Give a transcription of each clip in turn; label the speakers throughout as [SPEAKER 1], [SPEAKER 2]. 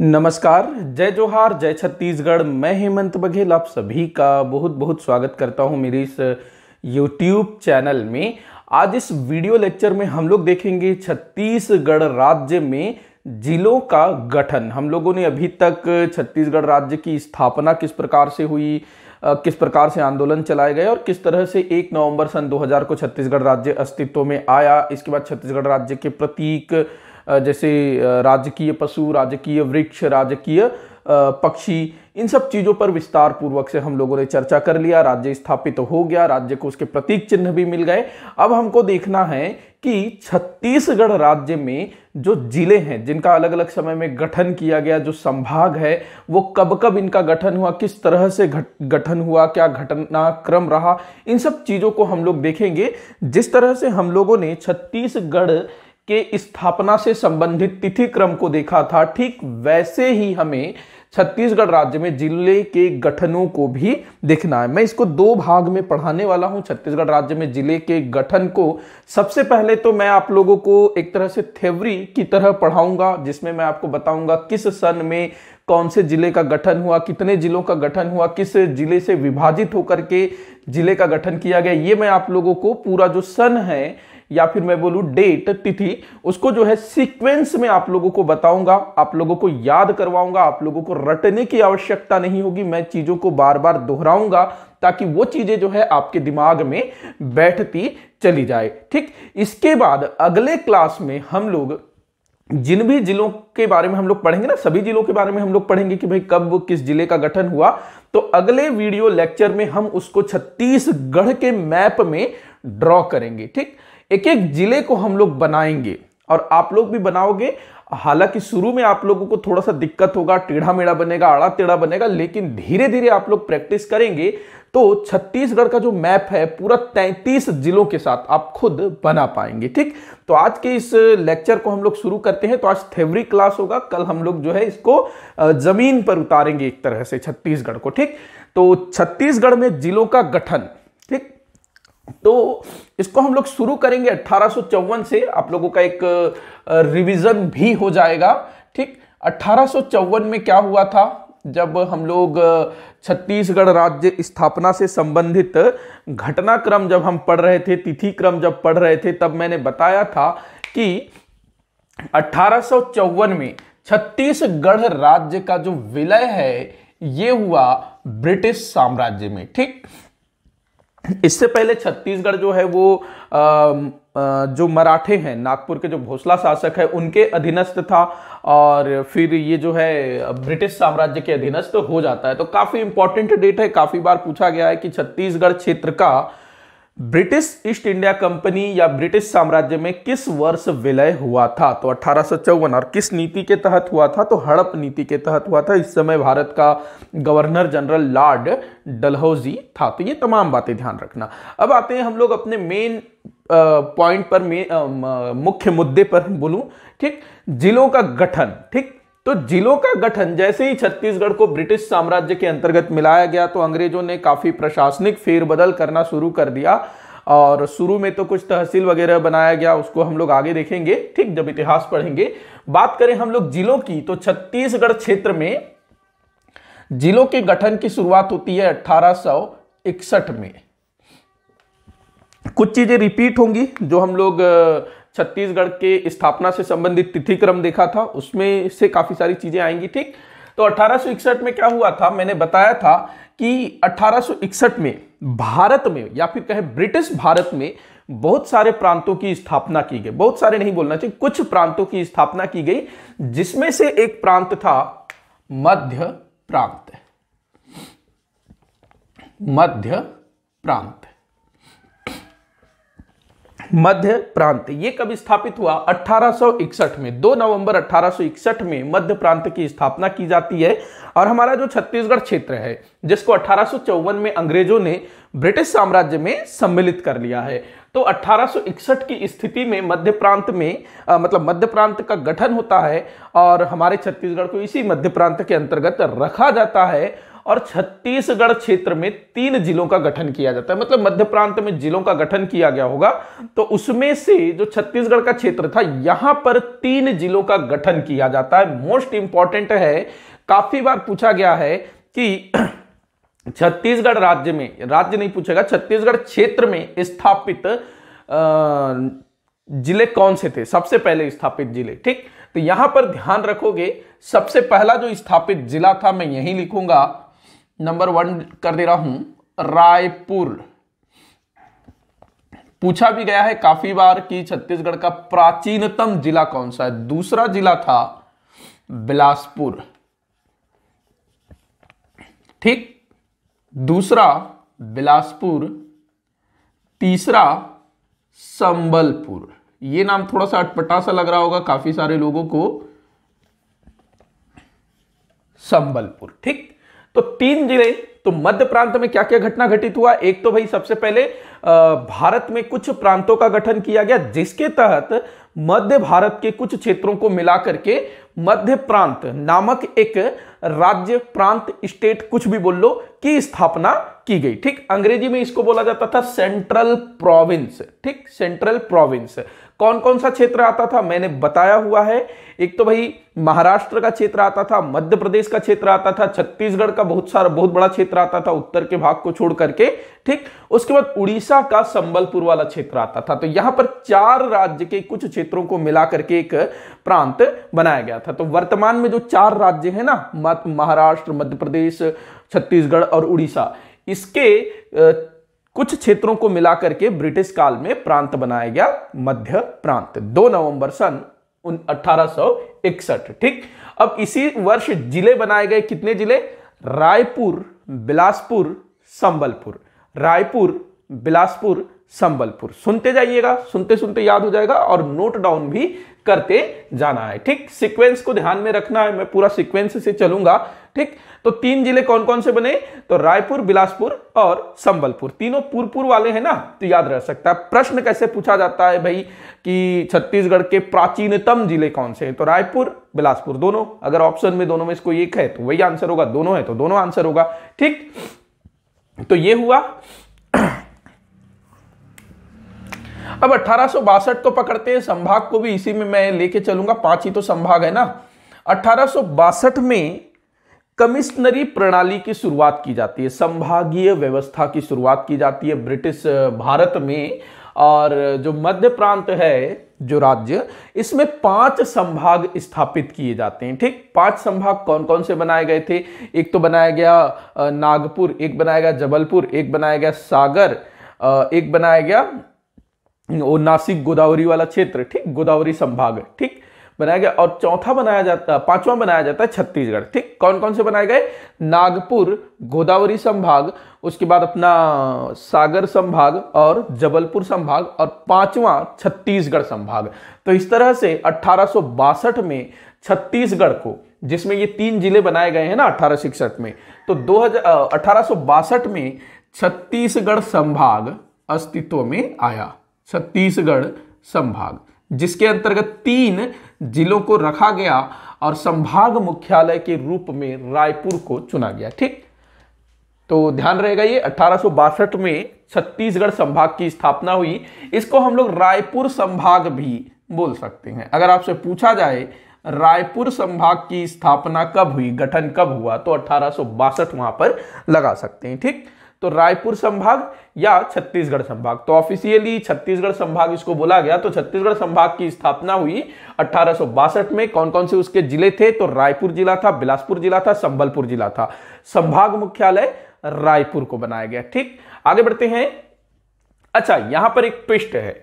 [SPEAKER 1] नमस्कार, जय जोहार, जय छत्तीसगढ़। मैं हेमंत बघेल, आप सभी का बहुत बहुत स्वागत करता हूँ मेरे इस YouTube चैनल में। आज इस वीडियो लेक्चर में हम लोग देखेंगे छत्तीसगढ़ राज्य में जिलों का गठन। हम लोगों ने अभी तक छत्तीसगढ़ राज्य की स्थापना किस प्रकार से हुई किस प्रकार से आंदोलन चलाए गए और किस तरह से 1 नवंबर सन 2000 को छत्तीसगढ़ राज्य अस्तित्व में आया। इसके बाद छत्तीसगढ़ राज्य के प्रतीक जैसे राजकीय पशु राजकीय वृक्ष राजकीय पक्षी इन सब चीज़ों पर विस्तार पूर्वक से हम लोगों ने चर्चा कर लिया राज्य स्थापित तो हो गया राज्य को उसके प्रतीक चिन्ह भी मिल गए। अब हमको देखना है कि छत्तीसगढ़ राज्य में जो ज़िले हैं जिनका अलग अलग समय में गठन किया गया जो संभाग है वो कब कब इनका गठन हुआ किस तरह से घट, गठन हुआ क्या घटनाक्रम रहा इन सब चीज़ों को हम लोग देखेंगे। जिस तरह से हम लोगों ने छत्तीसगढ़ के स्थापना से संबंधित तिथि क्रम को देखा था। ठीक वैसे ही हमें छत्तीसगढ़ राज्य में ज़िले के गठनों को भी देखना है। मैं इसको दो भाग में पढ़ाने वाला हूँ। छत्तीसगढ़ राज्य में ज़िले के गठन को। सबसे पहले तो मैं आप लोगों को एक तरह से थेवरी की तरह पढ़ाऊँगा, जिसमें मैं आपको बताऊँगा किस सन में कौन से ज़िले का गठन हुआ, कितने जिलों का गठन हुआ, किस ज़िले से विभाजित होकर के ज़िले का गठन किया गया। ये मैं आप लोगों को पूरा जो सन है या फिर मैं बोलूँ डेट तिथि, उसको जो है सीक्वेंस में आप लोगों को बताऊँगा, आप लोगों को याद करवाऊँगा, आप लोगों को रटने की आवश्यकता नहीं होगी, मैं चीज़ों को बार बार दोहराऊँगा ताकि वो चीज़ें जो है आपके दिमाग में बैठती चली जाए। ठीक, इसके बाद अगले क्लास में हम लोग जिन भी जिलों के बारे में हम लोग पढ़ेंगे ना, सभी जिलों के बारे में हम लोग पढ़ेंगे कि भाई कब किस ज़िले का गठन हुआ तो अगले वीडियो लेक्चर में हम उसको छत्तीसगढ़ के मैप में ड्रॉ करेंगे। ठीक एक एक ज़िले को हम लोग बनाएँगे और आप लोग भी बनाओगे। हालाँकि शुरू में आप लोगों को थोड़ा सा दिक्कत होगा टेढ़ा मेढ़ा बनेगा आड़ा टेढ़ा बनेगा, लेकिन धीरे धीरे आप लोग प्रैक्टिस करेंगे तो छत्तीसगढ़ का जो मैप है, पूरा 33 जिलों के साथ आप खुद बना पाएँगे, ठीक? तो आज के इस लेक्चर को हम लोग शुरू करते हैं। तो आज थेवरी क्लास होगा, कल हम लोग जो है इसको ज़मीन पर उतारेंगे एक तरह से छत्तीसगढ़ को, ठीक? तो छत्तीसगढ़ में जिलों का गठन, ठीक? तो इसको हम लोग शुरू करेंगे अठारह से आप लोगों का एक रिवीजन भी हो जाएगा, ठीक? अठारह में क्या हुआ था? जब हम लोग छत्तीसगढ़ राज्य स्थापना से संबंधित घटनाक्रम जब हम पढ़ रहे थे तिथि क्रम जब पढ़ रहे थे, तब मैंने बताया था कि अठारह में छत्तीसगढ़ राज्य का जो विलय है, ये हुआ ब्रिटिश साम्राज्य में, ठीक? इससे पहले छत्तीसगढ़ जो है वो आ, आ, जो मराठे हैं नागपुर के जो भोसला शासक है उनके अधीनस्थ था और फिर ये जो है ब्रिटिश साम्राज्य के अधीनस्थ हो जाता है। तो काफ़ी इंपॉर्टेंट डेट है काफ़ी बार पूछा गया है कि छत्तीसगढ़ क्षेत्र का ब्रिटिश ईस्ट इंडिया कंपनी या ब्रिटिश साम्राज्य में किस वर्ष विलय हुआ था? तो अठारह और किस नीति के तहत हुआ था? तो हड़प नीति के तहत हुआ था। इस समय भारत का गवर्नर जनरल लॉर्ड डलहौजी था। तो ये तमाम बातें ध्यान रखना। अब आते हैं हम लोग अपने मेन पॉइंट पर मुख्य मुद्दे पर बोलूँ। ठीक? जिलों का गठन। ठीक? तो जिलों का गठन, जैसे ही छत्तीसगढ़ को ब्रिटिश साम्राज्य के अंतर्गत मिलाया गया तो अंग्रेज़ों ने काफ़ी प्रशासनिक फेरबदल करना शुरू कर दिया। और शुरू में तो कुछ तहसील वगैरह बनाया गया, उसको हम लोग आगे देखेंगे, ठीक जब इतिहास पढ़ेंगे। बात करें हम लोग जिलों की तो छत्तीसगढ़ क्षेत्र में जिलों के गठन की शुरुआत होती है अठारह सौ इकसठ में। कुछ चीज़ें रिपीट होंगी जो हम लोग छत्तीसगढ़ के स्थापना से संबंधित तिथि क्रम देखा था, उसमें से काफ़ी सारी चीज़ें आएँगी, ठीक? तो अठारह में क्या हुआ था? मैंने बताया था कि अठारह में भारत में, या फिर कहें ब्रिटिश भारत में, बहुत सारे प्रांतों की स्थापना की गई। बहुत सारे नहीं बोलना चाहिए, कुछ प्रांतों की स्थापना की गई, जिसमें से एक प्रांत था मध्य प्रांत। मध्य प्रांत। मध्य प्रांत ये कब स्थापित हुआ? 1861 में। 2 नवंबर 1861 में मध्य प्रांत की स्थापना की जाती है और हमारा जो छत्तीसगढ़ क्षेत्र है जिसको अठारह में अंग्रेज़ों ने ब्रिटिश साम्राज्य में सम्मिलित कर लिया है। तो 1861 की स्थिति में मध्य प्रांत में आ, मतलब मध्य प्रांत का गठन होता है और हमारे छत्तीसगढ़ को इसी मध्य प्रांत के अंतर्गत रखा जाता है और छत्तीसगढ़ क्षेत्र में तीन जिलों का गठन किया जाता है। मतलब मध्य प्रांत में जिलों का गठन किया गया होगा। तो उसमें से जो छत्तीसगढ़ का क्षेत्र था, यहाँ पर तीन जिलों का गठन किया जाता है। मोस्ट इंपॉर्टेंट है, काफ़ी बार पूछा गया है कि छत्तीसगढ़ राज्य में, राज्य नहीं पूछेगा, छत्तीसगढ़ क्षेत्र में स्थापित ज़िले कौन से थे? सबसे पहले स्थापित ज़िले, ठीक? तो यहाँ पर ध्यान रखोगे, सबसे पहला जो स्थापित जिला था, मैं यही लिखूँगा नंबर वन कर दे रहा हूँ, रायपुर। पूछा भी गया है, काफ़ी बार कि छत्तीसगढ़ का प्राचीनतम जिला कौन सा है? दूसरा जिला था बिलासपुर। ठीक, दूसरा बिलासपुर, तीसरा संबलपुर। ये नाम थोड़ा सा अटपटा सा लग रहा होगा काफ़ी सारे लोगों को। संबलपुर। ठीक तो तीन ज़िले तो मध्य प्रांत में क्या क्या घटना घटित हुआ? एक तो भाई सबसे पहले भारत में कुछ प्रांतों का गठन किया गया, जिसके तहत मध्य भारत के कुछ क्षेत्रों को मिलाकर के मध्य प्रांत नामक एक राज्य प्रांत स्टेट कुछ भी बोल लो, की स्थापना की गई। ठीक, अंग्रेज़ी में इसको बोला जाता था सेंट्रल प्रोविंस। ठीक, सेंट्रल प्रोविंस। कौन कौन सा क्षेत्र आता था? मैंने बताया हुआ है। एक तो भाई, महाराष्ट्र का क्षेत्र आता था, मध्य प्रदेश का क्षेत्र आता था, छत्तीसगढ़ का बहुत सारा, बहुत बड़ा क्षेत्र आता था, उत्तर के भाग को छोड़ करके, ठीक? उसके बाद उड़ीसा का संबलपुर वाला क्षेत्र आता था। तो यहाँ पर चार राज्य के कुछ क्षेत्रों को मिला करके एक प्रांत बनाया गया था। तो वर्तमान में जो चार राज्य है ना महाराष्ट्र, मध्य प्रदेश, छत्तीसगढ़ और उड़ीसा, इसके कुछ क्षेत्रों को मिलाकर के ब्रिटिश काल में प्रांत बनाया गया, मध्य प्रांत। 2 नवंबर सन अठारह ठीक? अब इसी वर्ष ज़िले बनाए गए कितने ज़िले? रायपुर, बिलासपुर, संबलपुर। रायपुर, बिलासपुर, संबलपुर। सुनते जाइएगा, सुनते सुनते याद हो जाएगा और नोट डाउन भी करते जाना है, ठीक? सीक्वेंस को ध्यान में रखना है, मैं पूरा सीक्वेंस से चलूँगा, ठीक? तो तीन ज़िले कौन कौन से बने? तो रायपुर, बिलासपुर और संबलपुर। तीनों पूर्व वाले हैं ना? तो याद रह सकता है। प्रश्न कैसे पूछा जाता है भाई कि छत्तीसगढ़ के प्राचीनतम ज़िले कौन से हैं? तो रायपुर, बिलासपुर दोनों। अगर ऑप्शन में दोनों में इसको एक है तो वही आंसर होगा। दोनों है तो दोनों आंसर होगा। ठीक? तो ये हुआ। अब अठारह तो पकड़ते हैं। संभाग को भी इसी में मैं लेके चलूँगा। पाँच ही तो संभाग है ना? अठारह में कमिश्नरी प्रणाली की शुरुआत की जाती है, संभागीय व्यवस्था की शुरुआत की जाती है ब्रिटिश भारत में। और जो मध्य प्रांत है, जो राज्य, इसमें पाँच संभाग स्थापित किए जाते हैं। ठीक, पाँच संभाग कौन कौन से बनाए गए थे? एक तो बनाया गया नागपुर, एक बनाया गया जबलपुर, एक बनाया गया सागर एक बनाया गया, वो नासिक गोदावरी वाला क्षेत्र। ठीक, गोदावरी संभाग ठीक बनाया गया और चौथा बनाया जाता, पांचवा बनाया जाता है छत्तीसगढ़। ठीक कौन कौन से बनाए गए? नागपुर, गोदावरी संभाग, उसके बाद अपना सागर संभाग और जबलपुर संभाग और पांचवा छत्तीसगढ़ संभाग। तो इस तरह से अठारह में छत्तीसगढ़ को, जिसमें ये तीन ज़िले बनाए गए हैं ना अठारह में तो दो हज़ार में छत्तीसगढ़ संभाग अस्तित्व में आया। छत्तीसगढ़ संभाग। जिसके अंतर्गत तीन जिलों को रखा गया और संभाग मुख्यालय के रूप में रायपुर को चुना गया, ठीक? तो ध्यान रहेगा ये, अठारह में छत्तीसगढ़ संभाग की स्थापना हुई। इसको हम लोग रायपुर संभाग भी बोल सकते हैं। अगर आपसे पूछा जाए, रायपुर संभाग की स्थापना कब हुई, गठन कब हुआ तो अठारह वहाँ पर लगा सकते हैं, ठीक? तो रायपुर संभाग या छत्तीसगढ़ संभाग। तो ऑफिशियली छत्तीसगढ़ संभाग इसको बोला गया तो छत्तीसगढ़ संभाग की स्थापना हुई अठारह में। कौन कौन से उसके ज़िले थे? तो रायपुर जिला था, बिलासपुर जिला था, संबलपुर जिला था। संभाग मुख्यालय रायपुर को बनाया गया, ठीक? आगे बढ़ते हैं। अच्छा यहाँ पर एक ट्विस्ट है।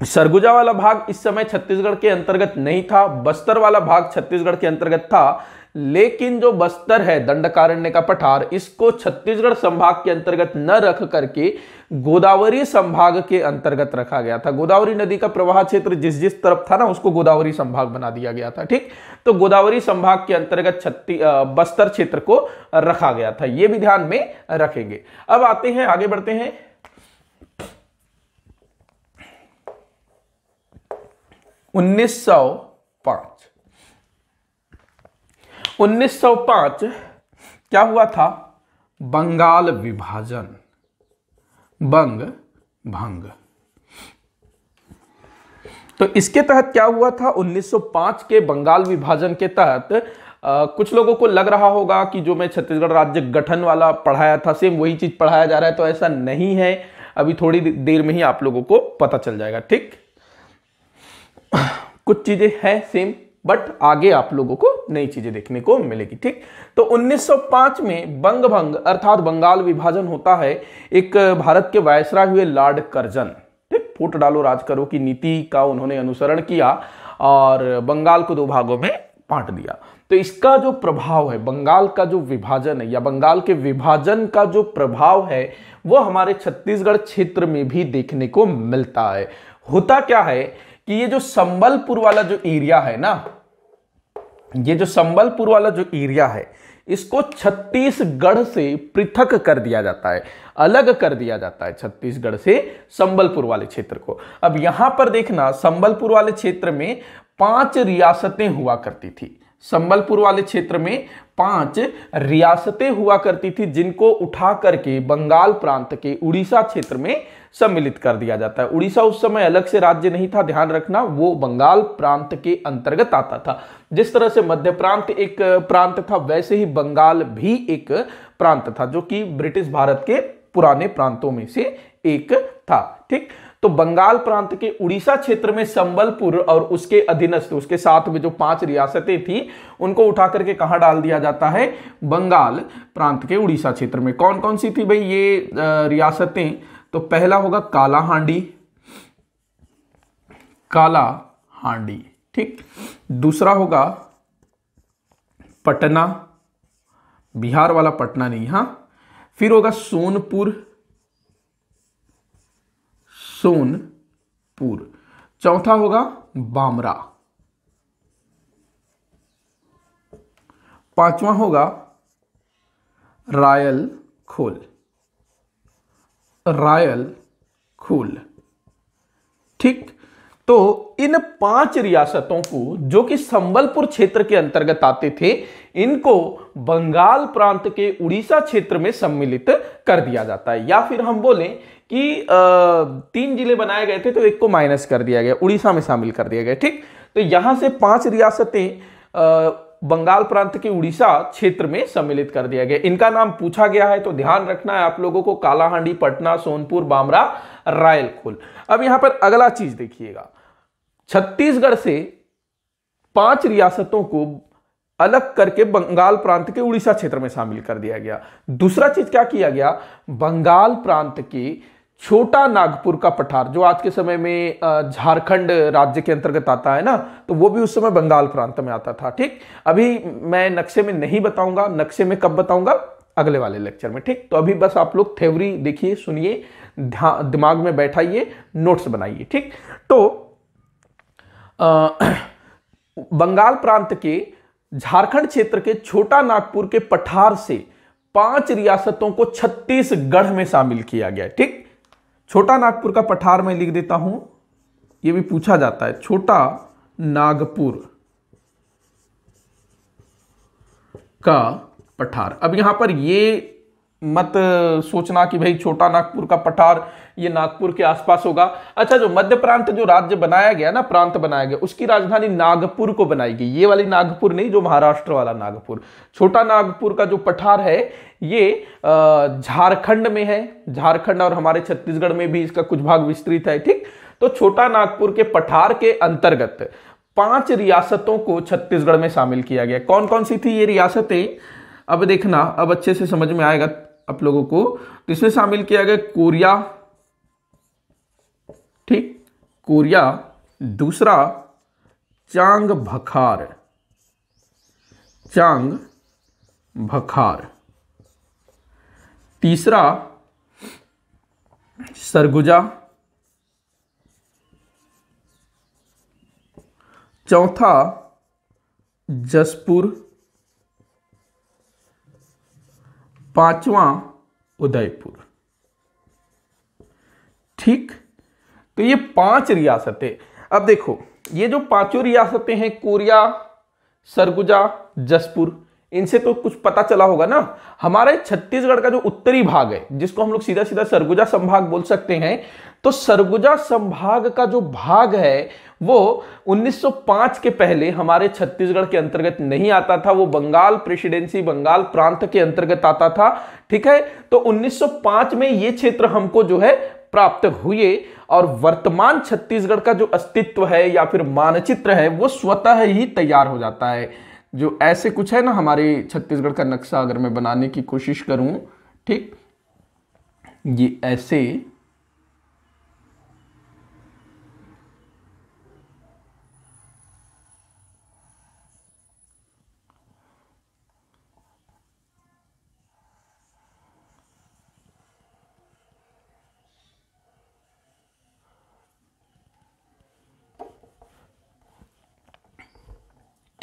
[SPEAKER 1] सरगुजा वाला भाग इस समय छत्तीसगढ़ के अंतर्गत नहीं था, बस्तर वाला भाग छत्तीसगढ़ के अंतर्गत था। लेकिन जो बस्तर है दंडकारण्य का पठार, इसको छत्तीसगढ़ संभाग के अंतर्गत न रख करके गोदावरी संभाग के अंतर्गत रखा गया था। गोदावरी नदी का प्रवाह क्षेत्र जिस जिस तरफ़ था ना, उसको गोदावरी संभाग बना दिया गया था, ठीक? तो गोदावरी संभाग के अंतर्गत छत्ती बस्तर क्षेत्र को रखा गया था। यह भी ध्यान में रखेंगे। अब आते हैं, आगे बढ़ते हैं। उन्नीस सौ पाँच 1905 क्या हुआ था? बंगाल विभाजन। बंग भंग। तो इसके तहत क्या हुआ था? 1905 के बंगाल विभाजन के तहत आ, कुछ लोगों को लग रहा होगा कि जो मैं छत्तीसगढ़ राज्य गठन वाला पढ़ाया था सेम वही चीज़ पढ़ाया जा रहा है तो ऐसा नहीं है। अभी थोड़ी देर में ही आप लोगों को पता चल जाएगा ठीक? कुछ चीज़ें हैं सेम बट आगे आप लोगों को नई चीज़ें देखने को मिलेगी, ठीक? तो 1905 में बंग भंग अर्थात बंगाल विभाजन होता है, एक भारत के वायसराय हुए लॉर्ड कर्जन, ठीक? फूट डालो राज करो की नीति का उन्होंने अनुसरण किया और बंगाल को दो भागों में बांट दिया। तो इसका जो प्रभाव है, बंगाल का जो विभाजन है या बंगाल के विभाजन का जो प्रभाव है, वो हमारे छत्तीसगढ़ क्षेत्र में भी देखने को मिलता है। होता क्या है कि ये जो संबलपुर वाला जो एरिया है ना, ये जो संबलपुर वाला जो एरिया है, इसको छत्तीसगढ़ से पृथक कर दिया जाता है, अलग कर दिया जाता है छत्तीसगढ़ से संबलपुर वाले क्षेत्र को। अब यहाँ पर देखना, संबलपुर वाले क्षेत्र में पाँच रियासतें हुआ करती थी। संबलपुर वाले क्षेत्र में पाँच रियासतें हुआ करती थी, जिनको उठा करके बंगाल प्रांत के उड़ीसा क्षेत्र में सम्मिलित कर दिया जाता है। उड़ीसा उस समय अलग से राज्य नहीं था, ध्यान रखना, वो बंगाल प्रांत के अंतर्गत आता था। जिस तरह से मध्य प्रांत एक प्रांत था, वैसे ही बंगाल भी एक प्रांत था, जो कि ब्रिटिश भारत के पुराने प्रांतों में से एक था। ठीक? तो बंगाल प्रांत के उड़ीसा क्षेत्र में संबलपुर और उसके अधीनस्थ, उसके साथ में जो पाँच रियासतें थी, उनको उठा करके कहा डाल दिया जाता है? बंगाल प्रांत के उड़ीसा क्षेत्र में। कौन कौन सी थी भाई ये रियासतें? तो पहला होगा काला हांडी काला हांडी ठीक। दूसरा होगा पटना। बिहार वाला पटना नहीं हाँ। फिर होगा सोनपुर। सोनपुर। चौथा होगा बामरा। पांचवा होगा रायल खोल। रायल खोल। ठीक तो इन पाँच रियासतों को, जो कि संबलपुर क्षेत्र के अंतर्गत आते थे, इनको बंगाल प्रांत के उड़ीसा क्षेत्र में सम्मिलित कर दिया जाता है। या फिर हम बोलें कि तीन ज़िले बनाए गए थे तो एक को माइनस कर दिया गया, उड़ीसा में शामिल कर दिया गया, ठीक? तो यहाँ से पाँच रियासतें बंगाल प्रांत के उड़ीसा क्षेत्र में सम्मिलित कर दिया गया। इनका नाम पूछा गया है तो ध्यान रखना है आप लोगों को, कालाहांडी, पटना, सोनपुर बामरा रायलखोल। अब यहाँ पर अगला चीज़ देखिएगा। छत्तीसगढ़ से पाँच रियासतों को अलग करके बंगाल प्रांत के उड़ीसा क्षेत्र में शामिल कर दिया गया। दूसरा चीज़ क्या किया गया? बंगाल प्रांत के छोटा नागपुर का पठार, जो आज के समय में झारखंड राज्य के अंतर्गत आता है ना तो वो भी उस समय बंगाल प्रांत में आता था, ठीक? अभी मैं नक्शे में नहीं बताऊँगा, नक्शे में कब बताऊँगा? अगले वाले लेक्चर में, ठीक? तो अभी बस आप लोग थेवरी देखिए, सुनिए दिमाग में बैठाइए, नोट्स बनाइए, ठीक? तो बंगाल प्रांत के झारखंड क्षेत्र के छोटा नागपुर के पठार से पाँच रियासतों को छत्तीसगढ़ में शामिल किया गया ठीक? छोटा नागपुर का पठार में लिख देता हूँ। यह भी पूछा जाता है। छोटा नागपुर का पठार। अब यहाँ पर ये मत सोचना कि भाई छोटा नागपुर का पठार ये नागपुर के आसपास होगा। अच्छा जो मध्य प्रांत जो राज्य बनाया गया ना, प्रांत बनाया गया, उसकी राजधानी नागपुर को बनाई गई। ये वाली नागपुर नहीं, जो महाराष्ट्र वाला नागपुर। छोटा नागपुर का जो पठार है, ये झारखंड में है। झारखंड और हमारे छत्तीसगढ़ में भी इसका कुछ भाग विस्तृत है, ठीक? तो छोटा नागपुर के पठार के अंतर्गत पाँच रियासतों को छत्तीसगढ़ में शामिल किया गया। कौन कौन सी थी ये रियासतें? अब देखना, अब अच्छे से समझ में आएगा। आप लोगों को तो इसमें शामिल किया गया कोरिया, ठीक? कोरिया, दूसरा, चांग भखार। चांग भखार। तीसरा, सरगुजा। चौथा, जसपुर। पांचवा उदयपुर। ठीक? तो ये पाँच रियासतें। अब देखो, ये जो पाँचों रियासतें हैं, कोरिया, सरगुजा, जसपुर इनसे तो कुछ पता चला होगा ना। हमारे छत्तीसगढ़ का जो उत्तरी भाग है, जिसको हम लोग सीधा सीधा सरगुजा संभाग बोल सकते हैं तो सरगुजा संभाग का जो भाग है, वो 1905 के पहले हमारे छत्तीसगढ़ के अंतर्गत नहीं आता था, वो बंगाल प्रेसिडेंसी, बंगाल प्रांत के अंतर्गत आता था, ठीक है? तो 1905 में ये क्षेत्र हमको जो है प्राप्त हुए, और वर्तमान छत्तीसगढ़ का जो अस्तित्व है या फिर मानचित्र है, वो स्वतः ही तैयार हो जाता है। जो ऐसे कुछ है ना हमारे छत्तीसगढ़ का नक्शा अगर मैं बनाने की कोशिश करूँ, ठीक? ये ऐसे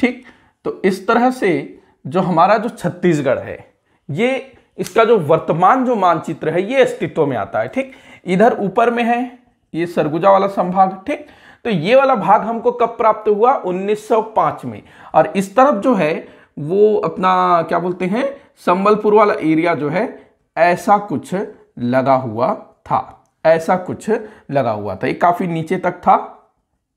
[SPEAKER 1] ठीक? तो इस तरह से जो हमारा जो छत्तीसगढ़ है, ये इसका जो वर्तमान जो मानचित्र है, ये अस्तित्व में आता है, ठीक? इधर ऊपर में है, ये सरगुजा वाला संभाग, ठीक? तो ये वाला भाग हमको कब प्राप्त हुआ? 1905 में। और इस तरफ़ जो है, वो अपना, क्या बोलते हैं, संबलपुर वाला एरिया जो है, ऐसा कुछ लगा हुआ था, ऐसा कुछ लगा हुआ था। ये काफ़ी नीचे तक था,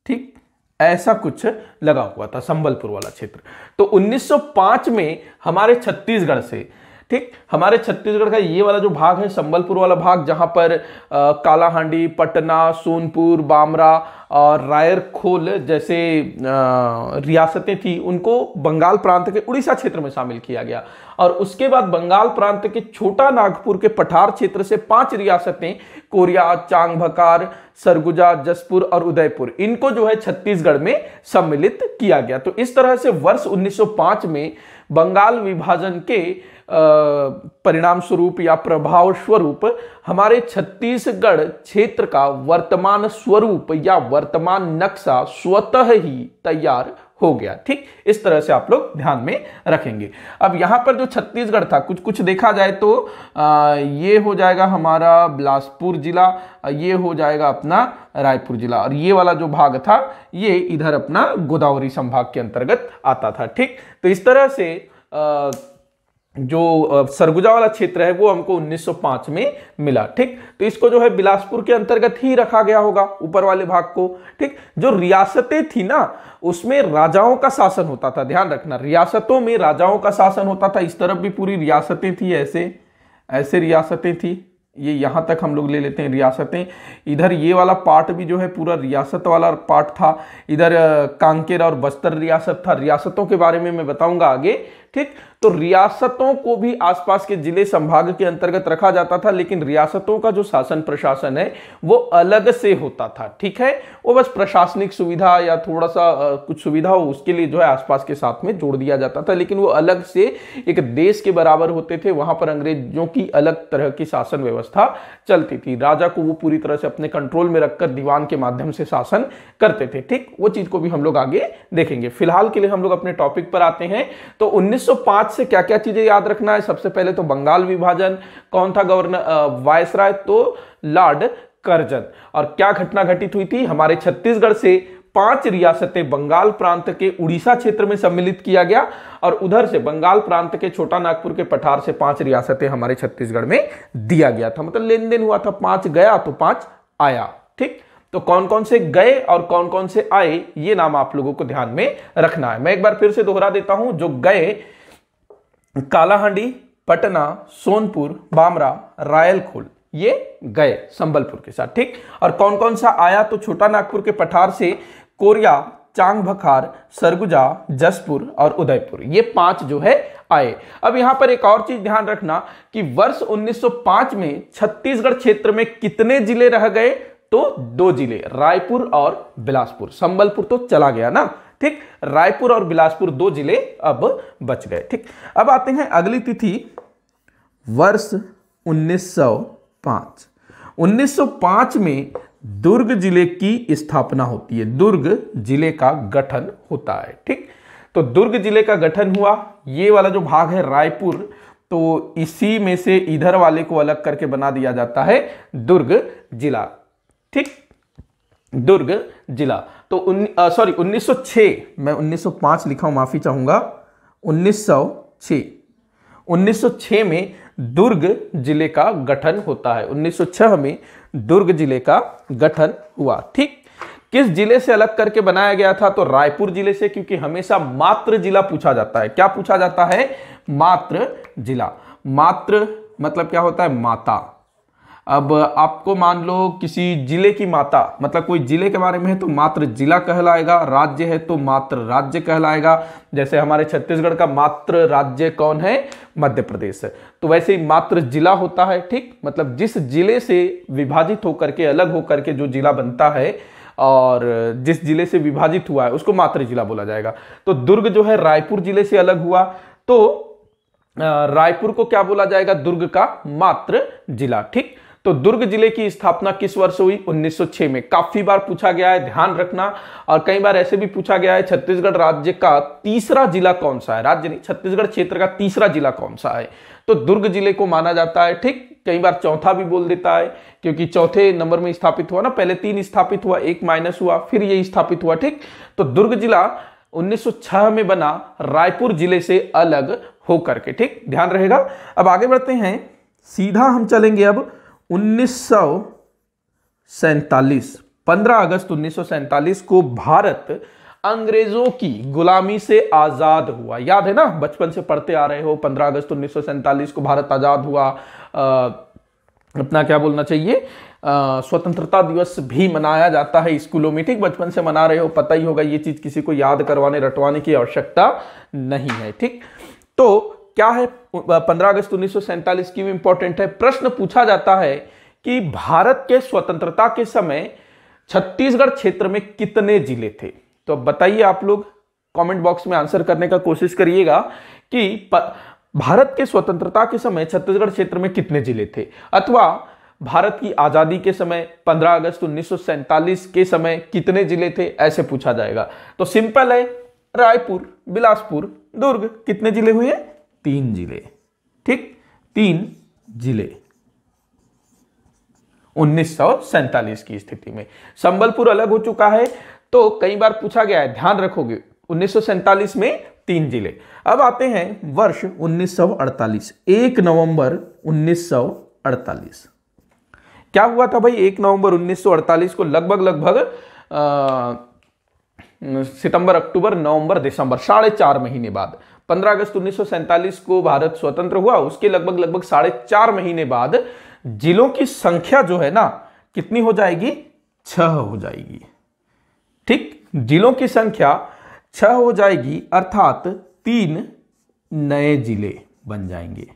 [SPEAKER 1] ठीक? ऐसा कुछ लगा हुआ था संबलपुर वाला क्षेत्र। तो 1905 में हमारे छत्तीसगढ़ से ठीक? हमारे छत्तीसगढ़ का ये वाला जो भाग है, संबलपुर वाला भाग, जहाँ पर कालाहांडी, पटना, सोनपुर बामरा और रायर खोल जैसे रियासतें थी, उनको बंगाल प्रांत के उड़ीसा क्षेत्र में शामिल किया गया। और उसके बाद बंगाल प्रांत के छोटा नागपुर के पठार क्षेत्र से पाँच रियासतें, कोरिया चांगभकार सरगुजा, जसपुर और उदयपुर, इनको जो है छत्तीसगढ़ में सम्मिलित किया गया। तो इस तरह से वर्ष 1905 में बंगाल विभाजन के परिणाम स्वरूप या प्रभाव स्वरूप हमारे छत्तीसगढ़ क्षेत्र का वर्तमान स्वरूप या वर्तमान नक्शा स्वतः ही तैयार हो गया। ठीक इस तरह से आप लोग ध्यान में रखेंगे। अब यहाँ पर जो छत्तीसगढ़ था कुछ कुछ देखा जाए तो आ, ये हो जाएगा हमारा बिलासपुर जिला ये हो जाएगा अपना रायपुर जिला और ये वाला जो भाग था ये इधर अपना गोदावरी संभाग के अंतर्गत आता था। ठीक तो इस तरह से आ, जो सरगुजा वाला क्षेत्र है, वो हमको 1905 में मिला, ठीक? तो इसको जो है बिलासपुर के अंतर्गत ही रखा गया होगा ऊपर वाले भाग को, ठीक? जो रियासतें थी ना, उसमें राजाओं का शासन होता था, ध्यान रखना, रियासतों में राजाओं का शासन होता था, इस तरफ़ भी पूरी रियासतें थी ऐसे ऐसे रियासतें थी, ये यहाँ तक हम लोग ले लेते हैं रियासतें, इधर ये वाला पार्ट भी जो है पूरा रियासत वाला पार्ट था, इधर कांकेर और बस्तर रियासत था, रियासतों के बारे में मैं बताऊँगा आगे ठीक? तो रियासतों को भी आसपास के ज़िले संभाग के अंतर्गत रखा जाता था, लेकिन रियासतों का जो शासन प्रशासन है, वो अलग से होता था, ठीक है? वो बस प्रशासनिक सुविधा या थोड़ा सा कुछ सुविधा हो, उसके लिए जो है आसपास के साथ में जोड़ दिया जाता था, लेकिन वो अलग से एक देश के बराबर होते थे, वहाँ पर अंग्रेज़ों की अलग तरह की शासन व्यवस्था चलती थी। राजा को वो पूरी तरह से अपने कंट्रोल में रखकर दीवान के माध्यम से शासन करते थे, ठीक? वो चीज़ को भी हम लोग आगे देखेंगे। फ़िलहाल के लिए हम लोग अपने टॉपिक पर आते हैं तो उन्नीस से क्या क्या चीज़ें याद रखना है? सबसे पहले तो बंगाल विभाजन। कौन था गवर्नर वायसराय? तो लॉर्ड करजन। और क्या घटना घटित हुई थी? हमारे छत्तीसगढ़ से पाँच रियासतें बंगाल प्रांत के उड़ीसा क्षेत्र में सम्मिलित किया गया और उधर से बंगाल प्रांत के छोटा नागपुर के पठार से पाँच रियासतें हमारे छत्तीसगढ़ में दिया गया था। मतलब लेन देन हुआ था, पाँच गया तो पाँच आया, ठीक? तो कौन कौन से गए और कौन कौन से आए, ये नाम आप लोगों को ध्यान में रखना है। मैं एक बार फिर से दोहरा देता हूँ, जो गए, कालाहांडी, पटना, सोनपुर बामरा रायलखोल, ये गए संबलपुर के साथ, ठीक? और कौन कौन सा आया तो छोटा नागपुर के पठार से, कोरिया चांग भखार सरगुजा, जसपुर और उदयपुर, ये पाँच जो है आए। अब यहाँ पर एक और चीज़ ध्यान रखना कि वर्ष 1905 में छत्तीसगढ़ क्षेत्र में कितने ज़िले रह गए? तो दो ज़िले, रायपुर और बिलासपुर। संबलपुर तो चला गया ना? ठीक, रायपुर और बिलासपुर दो ज़िले अब बच गए। ठीक, अब आते हैं अगली तिथि, वर्ष 1905 1905 में दुर्ग ज़िले की स्थापना होती है। दुर्ग ज़िले का गठन होता है। ठीक तो दुर्ग ज़िले का गठन हुआ। ये वाला जो भाग है रायपुर तो इसी में से इधर वाले को अलग करके बना दिया जाता है दुर्ग जिला। ठीक? दुर्ग जिला। तो सॉरी 1906 मैं 1905 लिखा हूँ, माफ़ी चाहूँगा। 1906 छ 1906 में दुर्ग ज़िले का गठन होता है। 1906 में दुर्ग ज़िले का गठन हुआ, ठीक? किस ज़िले से अलग करके बनाया गया था? तो रायपुर ज़िले से, क्योंकि हमेशा मात्र जिला पूछा जाता है। क्या पूछा जाता है? मात्र जिला। मात्र मतलब क्या होता है? माता। अब आपको मान लो किसी ज़िले की माता मतलब कोई ज़िले के बारे में है तो मात्र जिला कहलाएगा, राज्य है तो मात्र राज्य कहलाएगा। जैसे हमारे छत्तीसगढ़ का मात्र राज्य कौन है? मध्य प्रदेश तो वैसे ही मात्र जिला होता है, ठीक? मतलब जिस ज़िले से विभाजित होकर के, अलग होकर के जो जिला बनता है, और जिस ज़िले से विभाजित हुआ है, उसको मात्र जिला बोला जाएगा। तो दुर्ग जो है रायपुर ज़िले से अलग हुआ। तो रायपुर को क्या बोला जाएगा? दुर्ग का मात्र जिला, ठीक? तो दुर्ग ज़िले की स्थापना किस वर्ष हुई? 1906 में। काफ़ी बार पूछा गया है, ध्यान रखना। और कई बार ऐसे भी पूछा गया है, छत्तीसगढ़ राज्य का तीसरा जिला कौन सा है? राज्य नहीं, छत्तीसगढ़ क्षेत्र का तीसरा जिला कौन सा है? तो दुर्ग ज़िले को माना जाता है, ठीक? कई बार चौथा भी बोल देता है, क्योंकि चौथे नंबर में स्थापित हुआ ना, पहले तीन स्थापित हुआ, एक माइनस हुआ, फिर ये स्थापित हुआ, ठीक? तो दुर्ग जिला 1906 में बना, रायपुर ज़िले से अलग होकर के, ठीक? ध्यान रहेगा। अब आगे बढ़ते हैं। सीधा हम चलेंगे अब उन्नीस सैतालीस पंद्रह अगस्त उन्नीस को भारत अंग्रेज़ों की गुलामी से आज़ाद हुआ। याद है ना बचपन से पढ़ते आ रहे हो 15 अगस्त उन्नीस सौ सैंतालीस को भारत आज़ाद हुआ। आ, अपना क्या बोलना चाहिए? स्वतंत्रता दिवस भी मनाया जाता है स्कूलों में। ठीक बचपन से मना रहे हो पता ही होगा ये चीज़ किसी को याद करवाने रटवाने की आवश्यकता नहीं है। ठीक तो क्या है? पंद्रह अगस्त उन्नीस सौ सैंतालीस की भी इंपॉर्टेंट है। प्रश्न पूछा जाता है कि भारत के स्वतंत्रता के समय छत्तीसगढ़ क्षेत्र में कितने ज़िले थे? तो बताइए आप लोग कमेंट बॉक्स में आंसर करने का कोशिश करिएगा कि भारत के स्वतंत्रता के समय छत्तीसगढ़ क्षेत्र में कितने ज़िले थे? अथवा भारत की आज़ादी के समय 15 अगस्त उन्नीस सौ सैंतालीस के समय कितने ज़िले थे? ऐसे पूछा जाएगा। तो सिंपल है। रायपुर, बिलासपुर, दुर्ग कितने ज़िले हुए? तीन ज़िले। ठीक? तीन ज़िले। उन्नीस सौ सैंतालीस की स्थिति में। संबलपुर अलग हो चुका है तो कई बार पूछा गया है, ध्यान रखोगे, उन्नीस सौ सैंतालीस में तीन ज़िले। अब आते हैं वर्ष 1948 एक नवंबर 1948 क्या हुआ था भाई, एक नवंबर 1948 को लगभग लगभग सितंबर, अक्टूबर, नवंबर, दिसंबर, साढ़े चार महीने बाद 15 अगस्त उन्नीस को भारत स्वतंत्र हुआ। उसके लगभग लगभग साढ़े चार महीने बाद जिलों की संख्या जो है ना, कितनी हो जाएगी? छह हो जाएगी। ठीक? जिलों की संख्या छह हो जाएगी, अर्थात तीन नए ज़िले बन जाएँगे।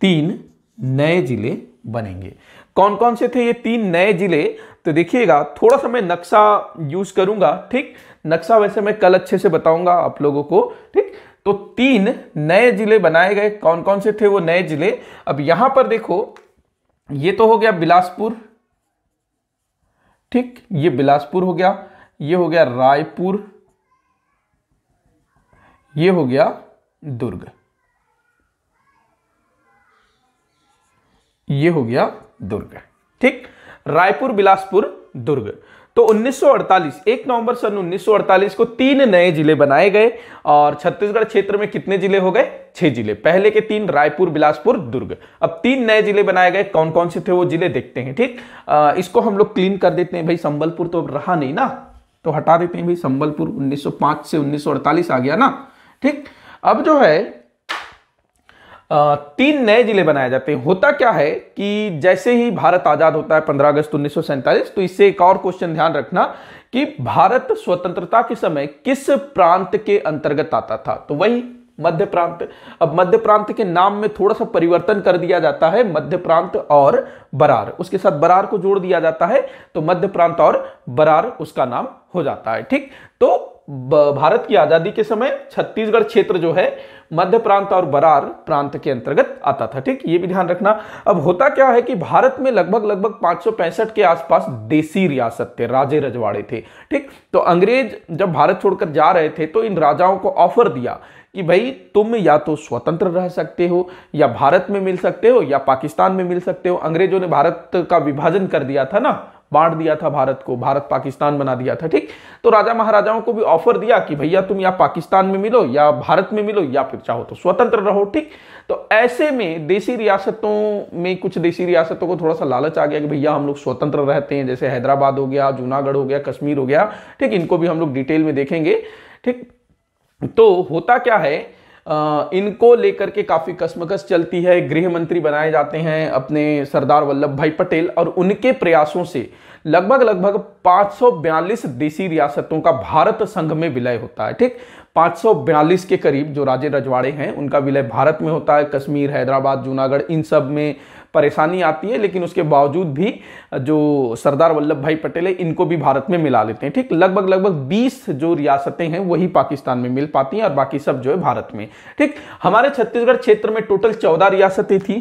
[SPEAKER 1] तीन नए ज़िले बनेंगे। कौन कौन से थे ये तीन नए ज़िले? तो देखिएगा, थोड़ा सा मैं नक्शा यूज़ करूँगा। ठीक? नक्शा वैसे मैं कल अच्छे से बताऊँगा आप लोगों को, ठीक? तो तीन नए ज़िले बनाए गए। कौन कौन से थे वो नए ज़िले? अब यहाँ पर देखो, ये तो हो गया बिलासपुर, ठीक? ये बिलासपुर हो गया, ये हो गया रायपुर, ये हो गया दुर्ग, ये हो गया दुर्ग, ठीक? रायपुर, बिलासपुर, दुर्ग। तो 1948 एक नवंबर सन 1948 को तीन नए ज़िले बनाए गए और छत्तीसगढ़ क्षेत्र में कितने ज़िले हो गए? छह ज़िले। पहले के तीन रायपुर, बिलासपुर, दुर्ग। अब तीन नए ज़िले बनाए गए। कौन कौन से थे वो ज़िले? देखते हैं, ठीक? इसको हम लोग क्लीन कर देते हैं। भाई, संबलपुर तो अब रहा नहीं ना? तो हटा देते हैं भाई, संबलपुर 1905 से 1948 आ गया ना? ठीक? अब जो है तीन नए ज़िले बनाए जाते हैं। होता क्या है कि जैसे ही भारत आज़ाद होता है 15 अगस्त उन्नीस सौ सैंतालीस तो इससे एक और क्वेश्चन ध्यान रखना कि भारत स्वतंत्रता के समय किस प्रांत के अंतर्गत आता था? तो वही मध्य प्रांत अब मध्य प्रांत के नाम में थोड़ा सा परिवर्तन कर दिया जाता है मध्य प्रांत और बरार। उसके साथ बरार को जोड़ दिया जाता है तो मध्य प्रांत और बरार उसका नाम हो जाता है, ठीक? तो भारत की आज़ादी के समय छत्तीसगढ़ क्षेत्र जो है मध्य प्रांत और बरार प्रांत के अंतर्गत आता था, ठीक? ये भी ध्यान रखना। अब होता क्या है कि भारत में लगभग लगभग पाँच के आसपास देसी रियासत थे, राजे रजवाड़े थे, ठीक? तो अंग्रेज़ जब भारत छोड़कर जा रहे थे तो इन राजाओं को ऑफ़र दिया कि भाई तुम या तो स्वतंत्र रह सकते हो, या भारत में मिल सकते हो, या पाकिस्तान में मिल सकते हो। अंग्रेज़ों ने भारत का विभाजन कर दिया था ना, बांट दिया था भारत को, भारत पाकिस्तान बना दिया था, ठीक? तो राजा महाराजाओं को भी ऑफ़र दिया कि भैया तुम या पाकिस्तान में मिलो, या भारत में मिलो, या फिर चाहो तो स्वतंत्र रहो, ठीक? तो ऐसे में देसी रियासतों में कुछ देसी रियासतों को थोड़ा सा लालच आ गया कि भैया हम लोग स्वतंत्र रहते हैं, जैसे हैदराबाद हो गया, जूनागढ़ हो गया, कश्मीर हो गया, ठीक? इनको भी हम लोग डिटेल में देखेंगे, ठीक? तो होता क्या है? इनको लेकर के काफ़ी कसमकस चलती है। गृह मंत्री बनाए जाते हैं अपने सरदार वल्लभ भाई पटेल और उनके प्रयासों से लगभग लगभग 542 देसी रियासतों का भारत संघ में विलय होता है, ठीक? 542 के करीब जो राजे रजवाड़े हैं, उनका विलय भारत में होता है। कश्मीर, हैदराबाद, जूनागढ़, इन सब में परेशानी आती है, लेकिन उसके बावजूद भी जो सरदार वल्लभ भाई पटेल है, इनको भी भारत में मिला लेते हैं। ठीक, लगभग लगभग 20 जो रियासतें हैं, वही पाकिस्तान में मिल पाती हैं और बाकी सब जो है भारत में। ठीक, हमारे छत्तीसगढ़ क्षेत्र में टोटल चौदह रियासतें थी।